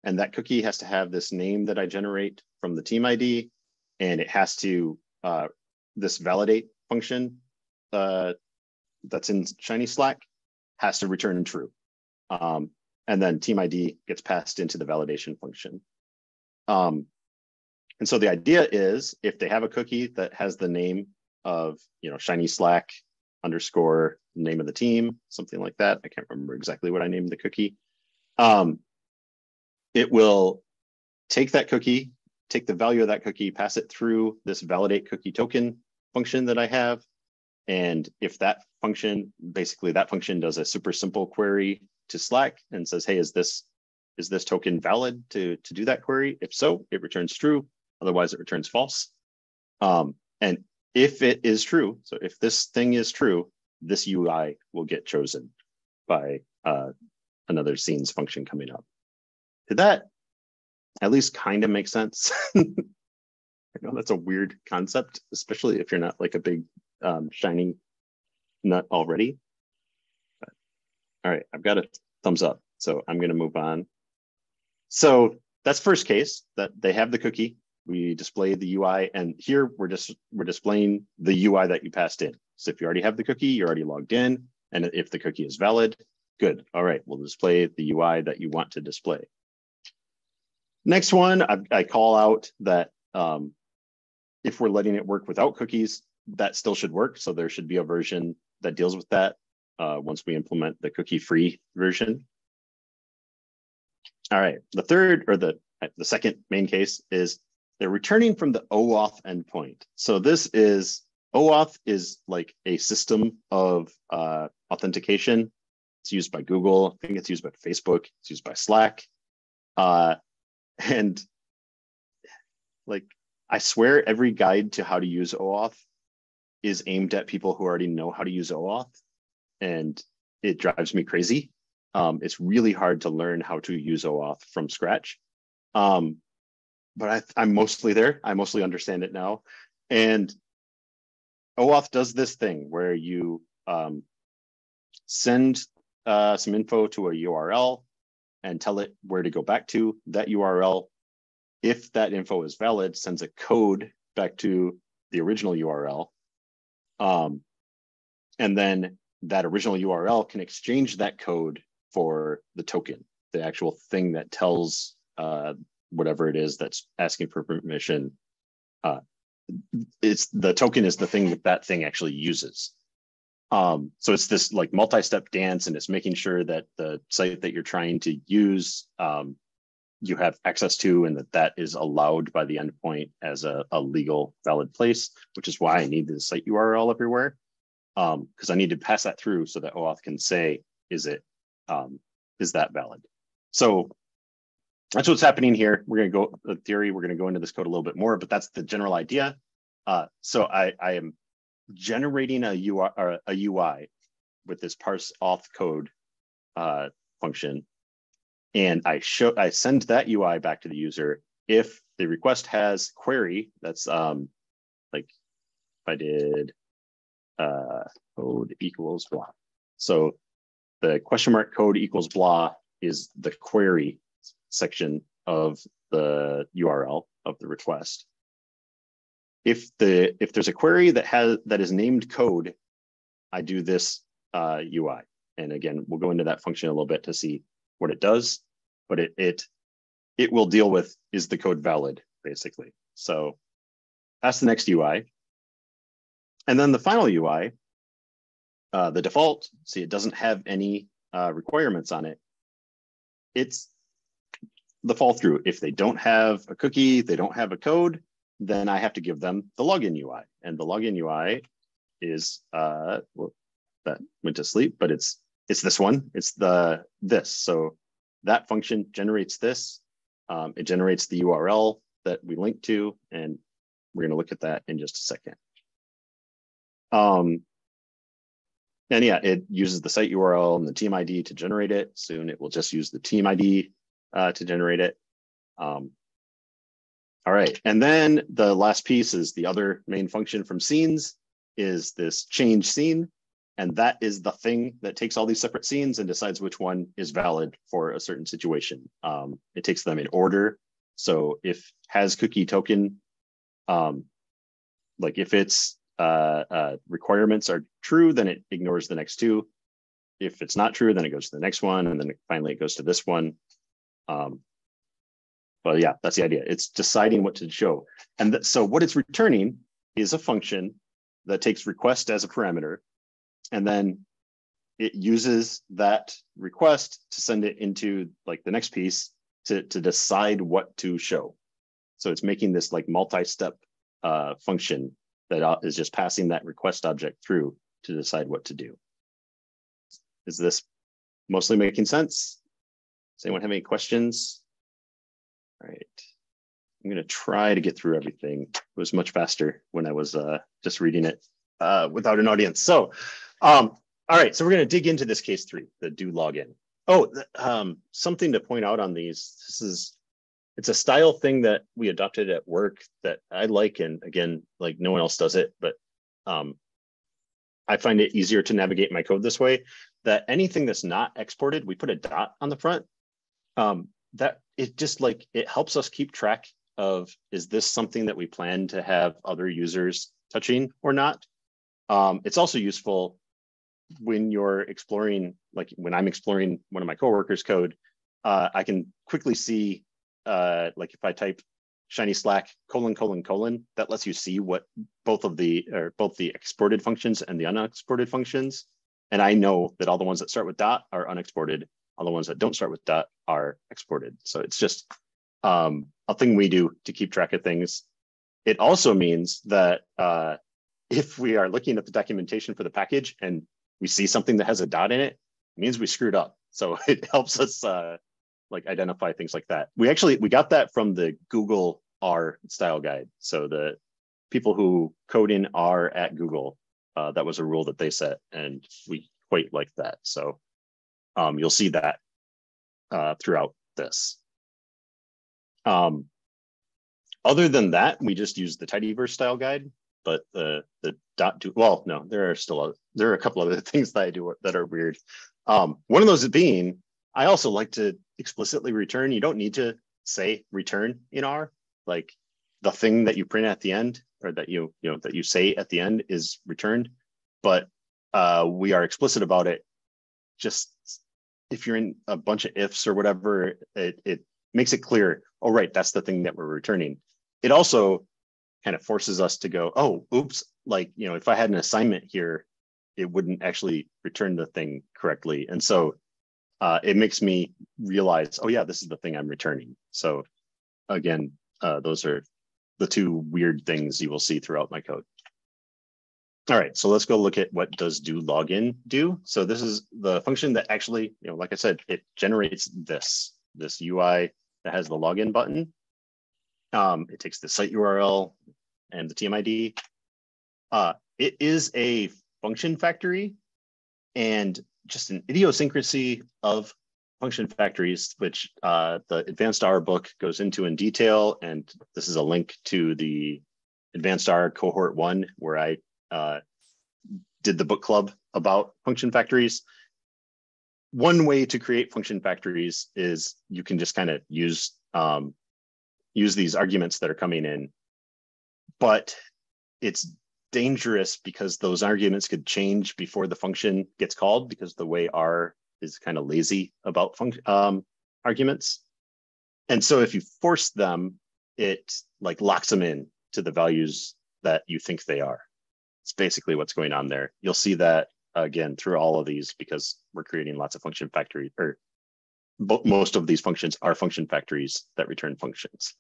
A: and that cookie has to have this name that I generate from the team ID and it has to, uh, this validate function uh, that's in Shiny Slack has to return true. Um, and then team ID gets passed into the validation function. Um, and so the idea is if they have a cookie that has the name of, you know, Shiny Slack underscore name of the team, something like that. I can't remember exactly what I named the cookie. Um, it will take that cookie, take the value of that cookie, pass it through this validate cookie token function that I have. And if that function, basically that function does a super simple query to Slack and says, hey, is this is this token valid to, to do that query? If so, it returns true. Otherwise, it returns false. Um, and if it is true, so if this thing is true, this UI will get chosen by uh, another scenes function coming up. Did that at least kind of make sense? I know that's a weird concept, especially if you're not like a big um, shiny nut already. But, all right, I've got a thumbs up, so I'm going to move on. So that's first case that they have the cookie we display the UI and here we're just we're displaying the UI that you passed in. So if you already have the cookie, you're already logged in. And if the cookie is valid, good. All right, we'll display the UI that you want to display. Next one, I, I call out that um, if we're letting it work without cookies, that still should work. So there should be a version that deals with that uh, once we implement the cookie-free version. All right, the third or the, the second main case is they're returning from the OAuth endpoint. So this is, OAuth is like a system of uh, authentication. It's used by Google. I think it's used by Facebook. It's used by Slack. Uh, and like, I swear every guide to how to use OAuth is aimed at people who already know how to use OAuth. And it drives me crazy. Um, it's really hard to learn how to use OAuth from scratch. Um, but I, am mostly there. I mostly understand it now. And OAuth does this thing where you um, send uh, some info to a URL and tell it where to go back to. That URL, if that info is valid, sends a code back to the original URL. Um, and then that original URL can exchange that code for the token, the actual thing that tells uh, whatever it is that's asking for permission. Uh, it's the token is the thing that that thing actually uses. Um, so it's this like multi-step dance, and it's making sure that the site that you're trying to use um, you have access to, and that that is allowed by the endpoint as a, a legal valid place. Which is why I need the site URL everywhere, because um, I need to pass that through so that OAuth can say, is it um, is that valid? So that's what's happening here. We're going to go the theory. We're going to go into this code a little bit more, but that's the general idea. Uh, so I, I am generating a UI, a UI with this parse auth code uh, function, and I show I send that UI back to the user if the request has query. That's um, like if I did uh, code equals blah. So the question mark code equals blah is the query section of the URL of the request. If the if there's a query that has that is named code, I do this uh, UI. And again, we'll go into that function a little bit to see what it does, but it it it will deal with is the code valid basically. So that's the next UI. And then the final UI, uh, the default, see, it doesn't have any uh, requirements on it. It's the fall through. If they don't have a cookie, they don't have a code, then I have to give them the login UI. And the login UI is uh, well, that went to sleep, but it's it's this one. It's the this. So that function generates this. Um, it generates the URL that we link to, and we're going to look at that in just a second. Um, and yeah, it uses the site URL and the team ID to generate it. Soon it will just use the team ID uh, to generate it. Um, all right, and then the last piece is the other main function from scenes is this change scene. And that is the thing that takes all these separate scenes and decides which one is valid for a certain situation. Um, it takes them in order. So if has cookie token, um, like if its uh, uh, requirements are true, then it ignores the next two. If it's not true, then it goes to the next one. And then finally it goes to this one. Um, but yeah, that's the idea. It's deciding what to show. And th- so what it's returning is a function that takes request as a parameter. And then it uses that request to send it into like the next piece to, to decide what to show. So it's making this like multi-step uh, function that uh, just passing that request object through to decide what to do. Is this mostly making sense? Does anyone have any questions? All right. I'm going to try to get through everything. It was much faster when I was uh, just reading it uh, without an audience. So, um, all right. So we're going to dig into this case three, the do login. Oh, um, something to point out on these. This is, it's a style thing that we adopted at work that I like. And again, like no one else does it, but um, I find it easier to navigate my code this way that anything that's not exported, we put a dot on the front um, that it just like it helps us keep track of is this something that we plan to have other users touching or not um, it's also useful when you're exploring like when i'm exploring one of my coworkers code uh, i can quickly see uh, like if I type shiny Slack colon colon colon, that lets you see what both of the or both the exported functions and the unexported functions. And I know that all the ones that start with dot are unexported, all the ones that don't start with dot are exported. So it's just um, a thing we do to keep track of things. It also means that uh, if we are looking at the documentation for the package and we see something that has a dot in it, it means we screwed up. So it helps us uh, like identify things like that. We actually we got that from the Google R style guide. So the people who code in R at Google, uh, that was a rule that they set, and we quite like that. So um, you'll see that uh, throughout this. Um, other than that, we just use the tidyverse style guide, but the the dot do well, no, there are still a, there are a couple other things that I do that are weird. Um, one of those being, I also like to explicitly return. You don't need to say return in R. Like the thing that you print at the end, or that you you know that you say at the end is returned, but uh, we are explicit about it. Just if you're in a bunch of ifs or whatever, it it makes it clear. Oh, right, that's the thing that we're returning. It also kind of forces us to go, oh, oops, like, you know, if I had an assignment here, it wouldn't actually return the thing correctly. And so uh, it makes me realize, oh yeah, this is the thing I'm returning. So again, uh, those are the two weird things you will see throughout my code. All right, so let's go look at what does do login do. So this is the function that actually, you know, like I said, it generates this, this UI that has the login button. Um, it takes the site URL and the team ID. Uh, it is a function factory and just an idiosyncrasy of function factories, which uh, the advanced R book goes into in detail. And this is a link to the advanced R cohort one, where I uh, did the book club about function factories. One way to create function factories is you can just kind of use um, use these arguments that are coming in, but it's dangerous because those arguments could change before the function gets called because the way R is kind of lazy about function um, arguments. And so if you force them, it like locks them in to the values that you think they are. It's basically what's going on there. You'll see that again through all of these because we're creating lots of function factory or most of these functions are function factories that return functions.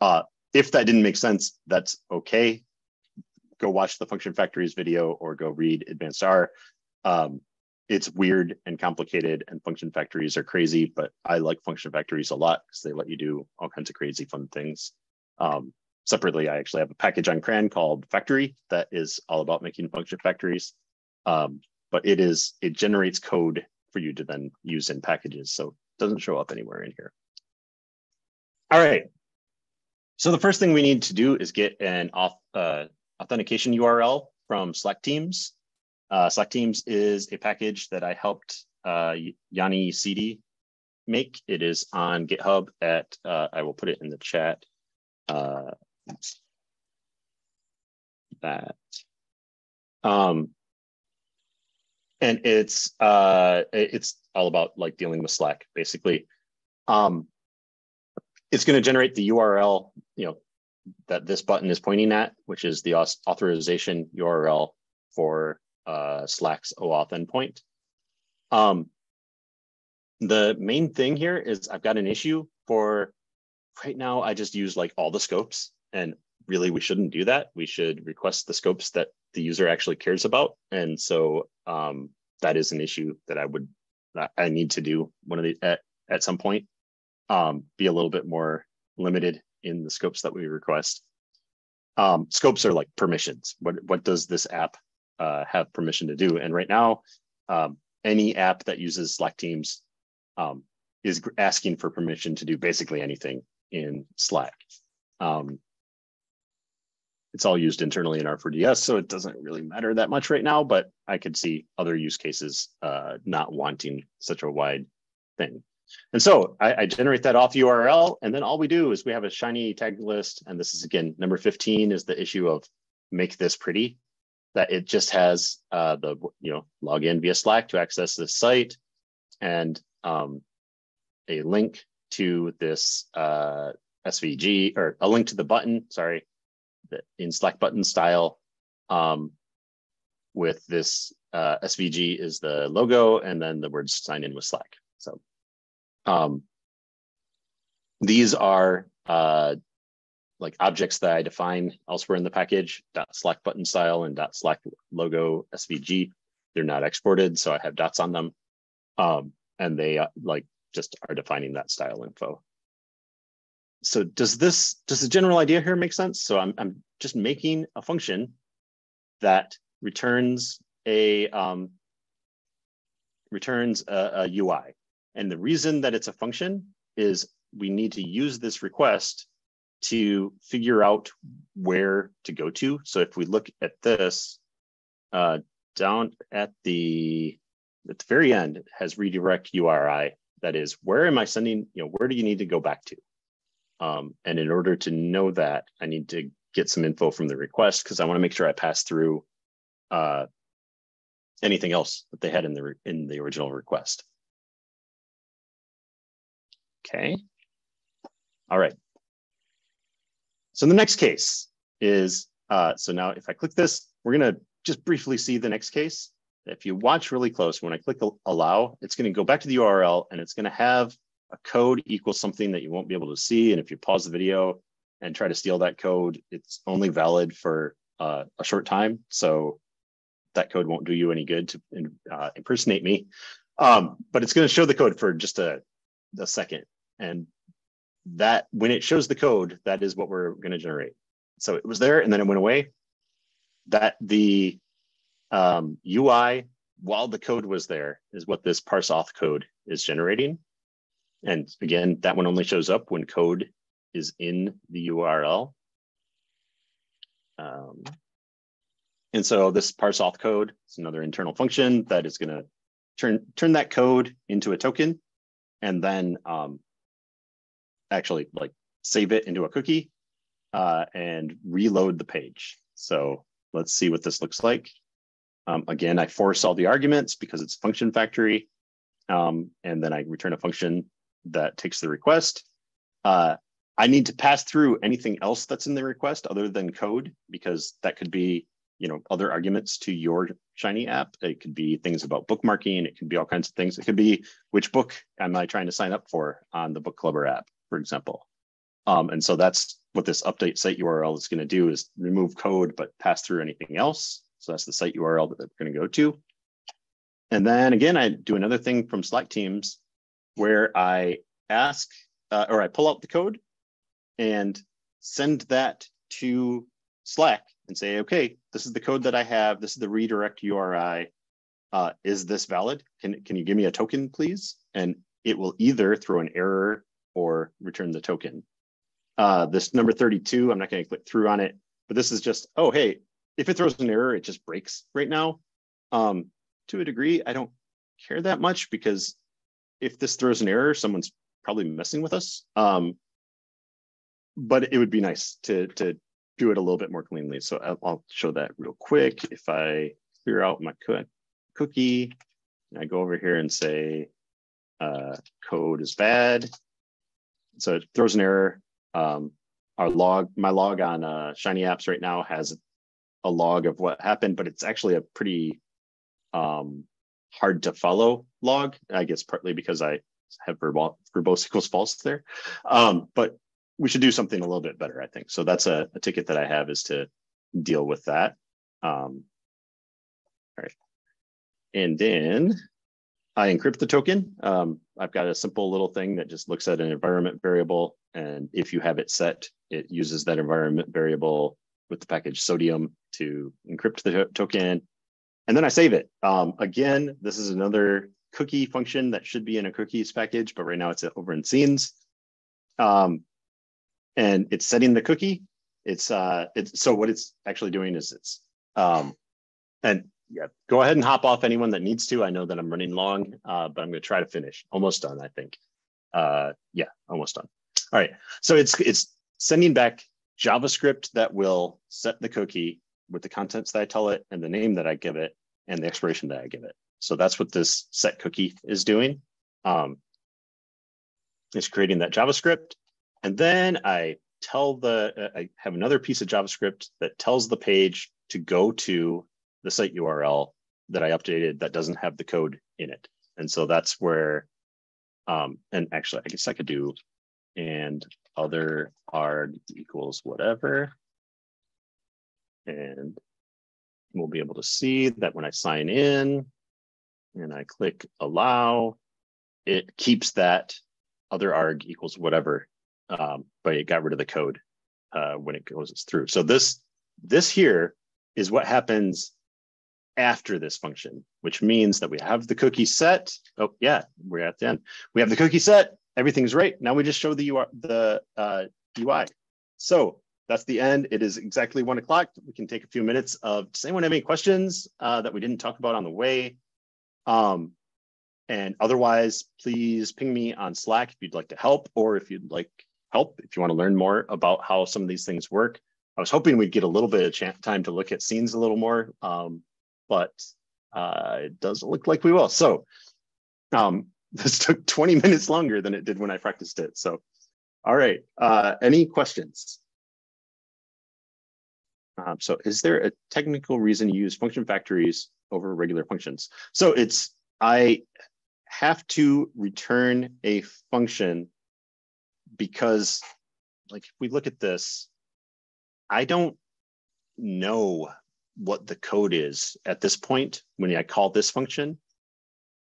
A: Uh, if that didn't make sense, that's okay go watch the function factories video or go read advanced R. Um, it's weird and complicated and function factories are crazy, but I like function factories a lot because they let you do all kinds of crazy fun things. Um, separately, I actually have a package on CRAN called Factory that is all about making function factories. Um, but it is, it generates code for you to then use in packages. So it doesn't show up anywhere in here. All right. So the first thing we need to do is get an auth, uh, authentication URL from Slack Teams. Uh, Slack Teams is a package that I helped uh, Yonicd make. It is on GitHub at, uh, I will put it in the chat. Uh, that. Um, and it's uh, it's all about like dealing with Slack, basically. Um, it's going to generate the URL, you know, that this button is pointing at, which is the authorization URL for uh, Slack's OAuth endpoint. Um, the main thing here is I've got an issue for right now. I just use like all the scopes and really we shouldn't do that. We should request the scopes that the user actually cares about. And so um, that is an issue that I would, I need to do one of the at, at some point, um, be a little bit more limited in the scopes that we request. Um, scopes are like permissions. What, what does this app uh, have permission to do? And right now, um, any app that uses Slack Teams um, is asking for permission to do basically anything in Slack. Um, it's all used internally in R4DS, so it doesn't really matter that much right now, but I could see other use cases uh, not wanting such a wide thing. And so I, I, generate that auth URL, and then all we do is we have a shiny tag list. And this is again, number 15 is the issue of make this pretty, that it just has uh, the, you know, log in via Slack to access this site and um, a link to this uh, SVG or a link to the button, sorry, in Slack button style um, with this uh, SVG is the logo and then the words sign in with Slack. So um, these are uh, like objects that I define elsewhere in the package, dot Slack button style and dot Slack logo SVG. They're not exported, so I have dots on them. Um, and they uh, like just are defining that style info. So does this, does the general idea here make sense? So I'm, I'm just making a function that returns a, um, returns a, a UI. And the reason that it's a function is we need to use this request to figure out where to go to. So if we look at this, uh, down at the at the very end has redirect URI. That is, where am I sending? You know, where do you need to go back to? Um, and in order to know that, I need to get some info from the request because I want to make sure I pass through uh, anything else that they had in the in the original request. Okay. All right. So the next case is, uh, so now if I click this, we're gonna just briefly see the next case. If you watch really close, when I click allow, it's gonna go back to the URL and it's gonna have a code equals something that you won't be able to see. And if you pause the video and try to steal that code, it's only valid for uh, a short time. So that code won't do you any good to uh, impersonate me. Um, but it's going to show the code for just a, a second. And that when it shows the code, that is what we're going to generate. So it was there and then it went away. That the um, UI while the code was there is what this parse auth code is generating. And again, that one only shows up when code is in the URL. Um, and so this parse auth code is another internal function that is going to turn turn that code into a token, and then um, actually like save it into a cookie uh, and reload the page. So let's see what this looks like. Um, again, I force all the arguments because it's function factory. Um, and then I return a function that takes the request. Uh, I need to pass through anything else that's in the request other than code, because that could be, you know, other arguments to your Shiny app. It could be things about bookmarking. It could be all kinds of things. It could be which book am I trying to sign up for on the Book Clubber app, for example. Um, and so that's what this update site URL is going to do is remove code, but pass through anything else. So that's the site URL that we're going to go to. And then again, I do another thing from Slack Teams where I ask uh, or I pull out the code and send that to Slack and say, okay, this is the code that I have. This is the redirect URI. Uh, is this valid? Can, can you give me a token, please? And it will either throw an error or return the token. Uh, this number 32, I'm not going to click through on it, but this is just, oh, hey, if it throws an error, it just breaks right now. Um, to a degree, I don't care that much because if this throws an error, someone's probably messing with us. Um, but it would be nice to to do it a little bit more cleanly. So I'll, show that real quick. If I clear out my cookie, I go over here and say uh, code is bad. So it throws an error. Um, our log, my log on uh, Shiny Apps right now has a log of what happened, but it's actually a pretty um, hard to follow log. I guess partly because I have verbose, equals false there. Um, but we should do something a little bit better, I think. So that's a, a ticket that I have is to deal with that. Um, all right. And then I encrypt the token. Um, I've got a simple little thing that just looks at an environment variable. And if you have it set, it uses that environment variable with the package sodium to encrypt the token. And then I save it. Um, again, this is another cookie function that should be in a cookies package, but right now it's over in scenes. Um, and it's setting the cookie. It's uh, it's so what it's actually doing is it's um, and yeah, go ahead and hop off anyone that needs to. I know that I'm running long, uh, but I'm going to try to finish. Almost done, I think. Uh, yeah, almost done. All right, so it's it's sending back JavaScript that will set the cookie with the contents that I tell it and the name that I give it and the expiration that I give it. So that's what this set cookie is doing. Um, is creating that JavaScript. And then I tell the, uh, I have another piece of JavaScript that tells the page to go to the site URL that I updated that doesn't have the code in it. And so that's where, um, and actually, I guess I could do and other arg equals whatever. And we'll be able to see that when I sign in and I click allow, it keeps that other arg equals whatever, um, but it got rid of the code uh, when it goes through. So this, this here is what happens after this function, which means that we have the cookie set. Oh yeah, we're at the end. We have the cookie set, everything's right. Now we just show the, the uh, UI. So that's the end. It is exactly one o'clock. We can take a few minutes of, does anyone have any questions uh, that we didn't talk about on the way? Um, and otherwise, please ping me on Slack if you'd like to help, or if you'd like help, if you want to learn more about how some of these things work. I was hoping we'd get a little bit of time to look at scenes a little more, um, but uh, it does look like we will. So um, this took 20 minutes longer than it did when I practiced it. So, all right, uh, any questions? Um, so is there a technical reason you use function factories over regular functions? So it's, I have to return a function because like if we look at this, I don't know what the code is at this point when I call this function.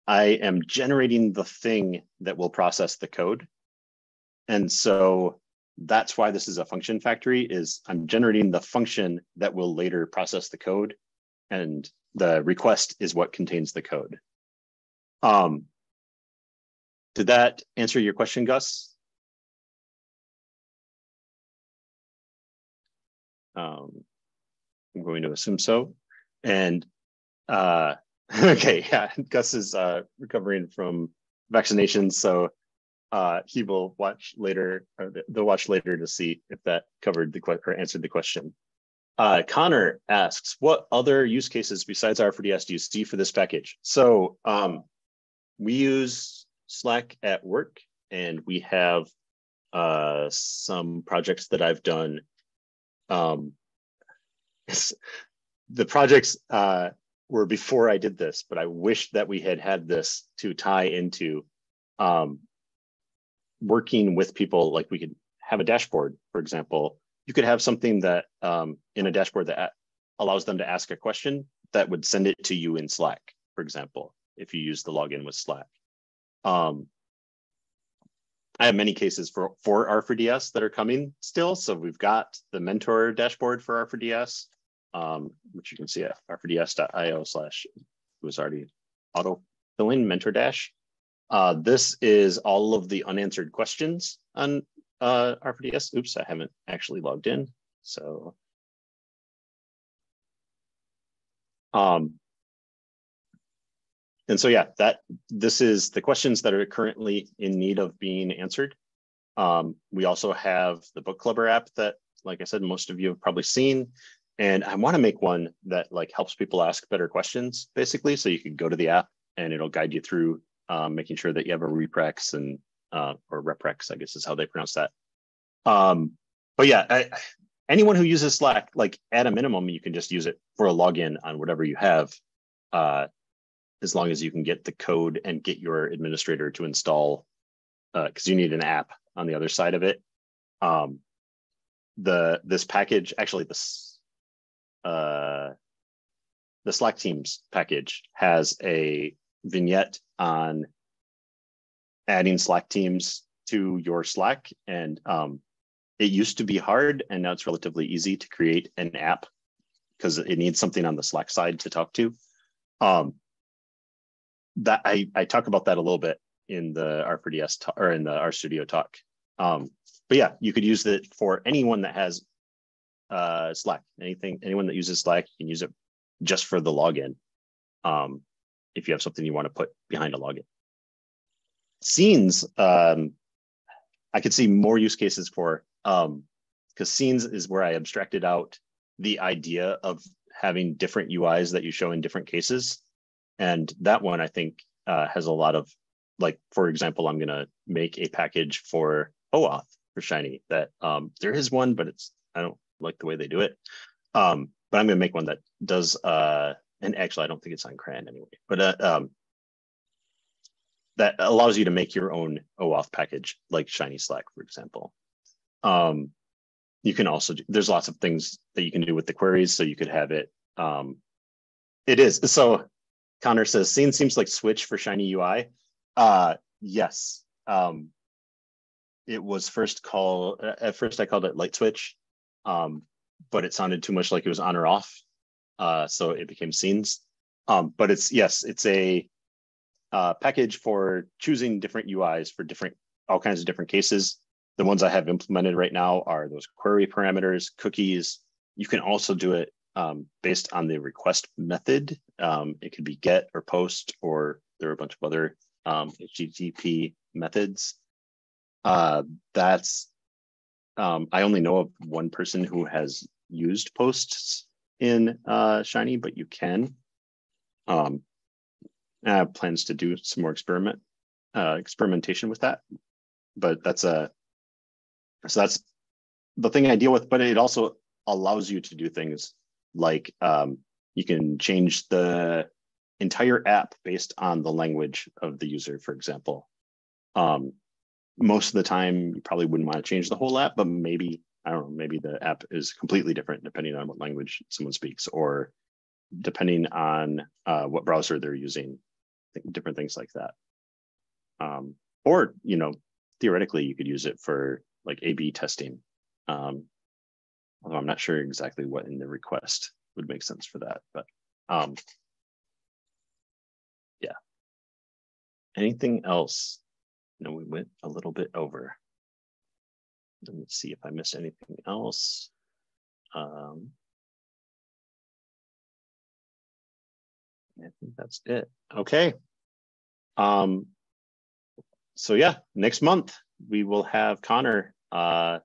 A: I am generating the thing that will process the code. And so that's why this is a function factory is I'm generating the function that will later process the code and the request is what contains the code. Um, did that answer your question, Gus? Um, I'm going to assume so. And uh, okay, yeah, Gus is uh, recovering from vaccinations, so uh, he will watch later, they'll watch later to see if that covered the question or answered the question. Uh, Connor asks, what other use cases besides R4DS do you see for this package? So um, we use Slack at work, and we have uh, some projects that I've done. Um, the projects uh, were before I did this, but I wish that we had had this to tie into um, working with people. Like we could have a dashboard, for example. You could have something that um, in a dashboard that allows them to ask a question that would send it to you in Slack, for example, if you use the login with Slack. Um, I have many cases for, for R4DS that are coming still. So we've got the mentor dashboard for R4DS um, which you can see at r4ds.io slash it was already auto filling mentor dash. Uh, this is all of the unanswered questions on uh, R4DS. Oops, I haven't actually logged in. So um, and so yeah, that this is the questions that are currently in need of being answered. Um, we also have the Book Clubber app that, like I said, most of you have probably seen. And I want to make one that like helps people ask better questions, basically. So you can go to the app and it'll guide you through um, making sure that you have a reprex and uh, or reprex, I guess is how they pronounce that. Um, but yeah, I, anyone who uses Slack, like at a minimum, you can just use it for a login on whatever you have, uh, as long as you can get the code and get your administrator to install, because uh, you need an app on the other side of it. Um, the this package, actually, this uh, the Slack Teams package has a vignette on adding Slack Teams to your Slack. And um, it used to be hard, and now it's relatively easy to create an app because it needs something on the Slack side to talk to. Um, that I, I talk about that a little bit in the R4DS or in the RStudio talk. Um, but yeah, you could use it for anyone that has uh, Slack. Anything, anyone that uses Slack, you can use it just for the login. Um, if you have something you want to put behind a login. Scenes, um, I could see more use cases for because um, scenes is where I abstracted out the idea of having different UIs that you show in different cases, and that one I think uh, has a lot of like for example, I'm gonna make a package for OAuth for Shiny that um, there is one, but it's I don't like the way they do it. Um, but I'm gonna make one that does uh, and actually I don't think it's on CRAN anyway, but uh, um, that allows you to make your own OAuth package like Shiny Slack, for example. Um, you can also, do, there's lots of things that you can do with the queries. So you could have it, um, it is. So Connor says, scene seems like Switch for Shiny UI. Uh, yes. Um, it was first called, at first I called it Light Switch, um, but it sounded too much like it was on or off. Uh, so it became scenes. Um, but it's, yes, it's a, uh, package for choosing different UIs for different all kinds of different cases. The ones I have implemented right now are those query parameters, cookies. You can also do it um, based on the request method. Um, it could be get or post, or there are a bunch of other um, HTTP methods. Uh, that's um, I only know of one person who has used posts in uh, Shiny, but you can. Um, uh, plans to do some more experiment uh, experimentation with that. But that's a so that's the thing I deal with. But it also allows you to do things like um, you can change the entire app based on the language of the user, for example. Um, most of the time, you probably wouldn't want to change the whole app, but maybe I don't know, maybe the app is completely different depending on what language someone speaks, or depending on uh, what browser they're using different things like that. Um, or, you know, theoretically, you could use it for like A-B testing. Um, although I'm not sure exactly what in the request would make sense for that, but um, yeah. Anything else? No, we went a little bit over. Let me see if I missed anything else. Um, I think that's it. Okay. Um, so yeah, next month we will have Connor. Uh,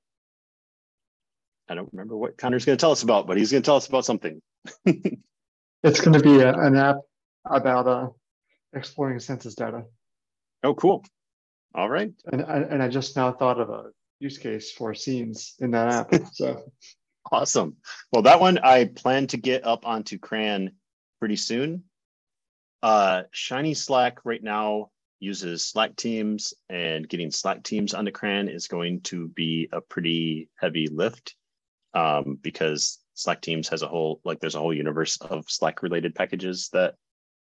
A: I don't remember what Connor's going to tell us about, but he's going to tell us about something.
E: it's going to be a, an app about uh, exploring census data.
A: Oh, cool. All right.
E: And I, and I just now thought of a use case for scenes in that app. So
A: awesome. Well, that one I plan to get up onto CRAN pretty soon. Uh, Shiny Slack right now uses Slack teams, and getting Slack teams onto CRAN is going to be a pretty heavy lift um, because Slack teams has a whole like there's a whole universe of Slack related packages that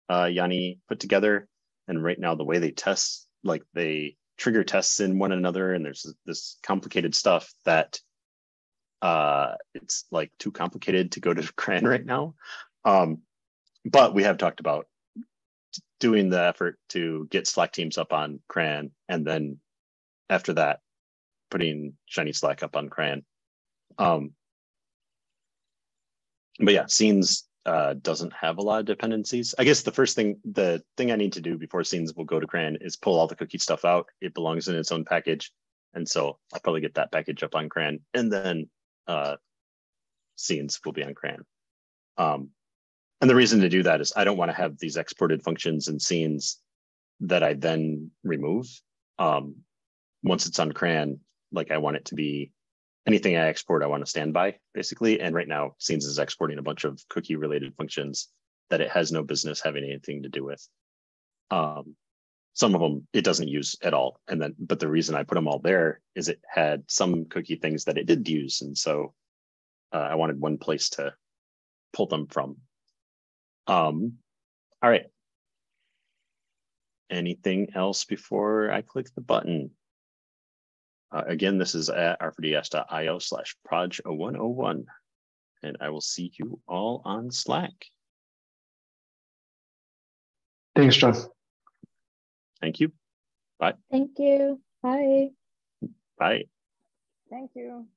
A: uh, Yoni put together, and right now the way they test like they trigger tests in one another, and there's this complicated stuff that uh, it's like too complicated to go to CRAN right now. Um, but we have talked about doing the effort to get Slack teams up on CRAN, and then after that, putting Shiny Slack up on CRAN. Um, but yeah, Scenes uh, doesn't have a lot of dependencies. I guess the first thing, the thing I need to do before Scenes will go to CRAN is pull all the cookie stuff out. It belongs in its own package. And so I'll probably get that package up on CRAN and then uh, Scenes will be on CRAN. Um, and the reason to do that is I don't want to have these exported functions and scenes that I then remove. Um, once it's on CRAN, like I want it to be anything I export, I want to stand by basically. And right now, Scenes is exporting a bunch of cookie related functions that it has no business having anything to do with. Um, some of them it doesn't use at all. And then, but the reason I put them all there is it had some cookie things that it did use. And so uh, I wanted one place to pull them from. Um, all right. Anything else before I click the button? Uh, again, this is at r4ds.io slash proj0101, and I will see you all on Slack.
E: Thanks, Jon.
A: Thank you. Bye.
B: Thank you. Bye.
A: Bye.
F: Thank you.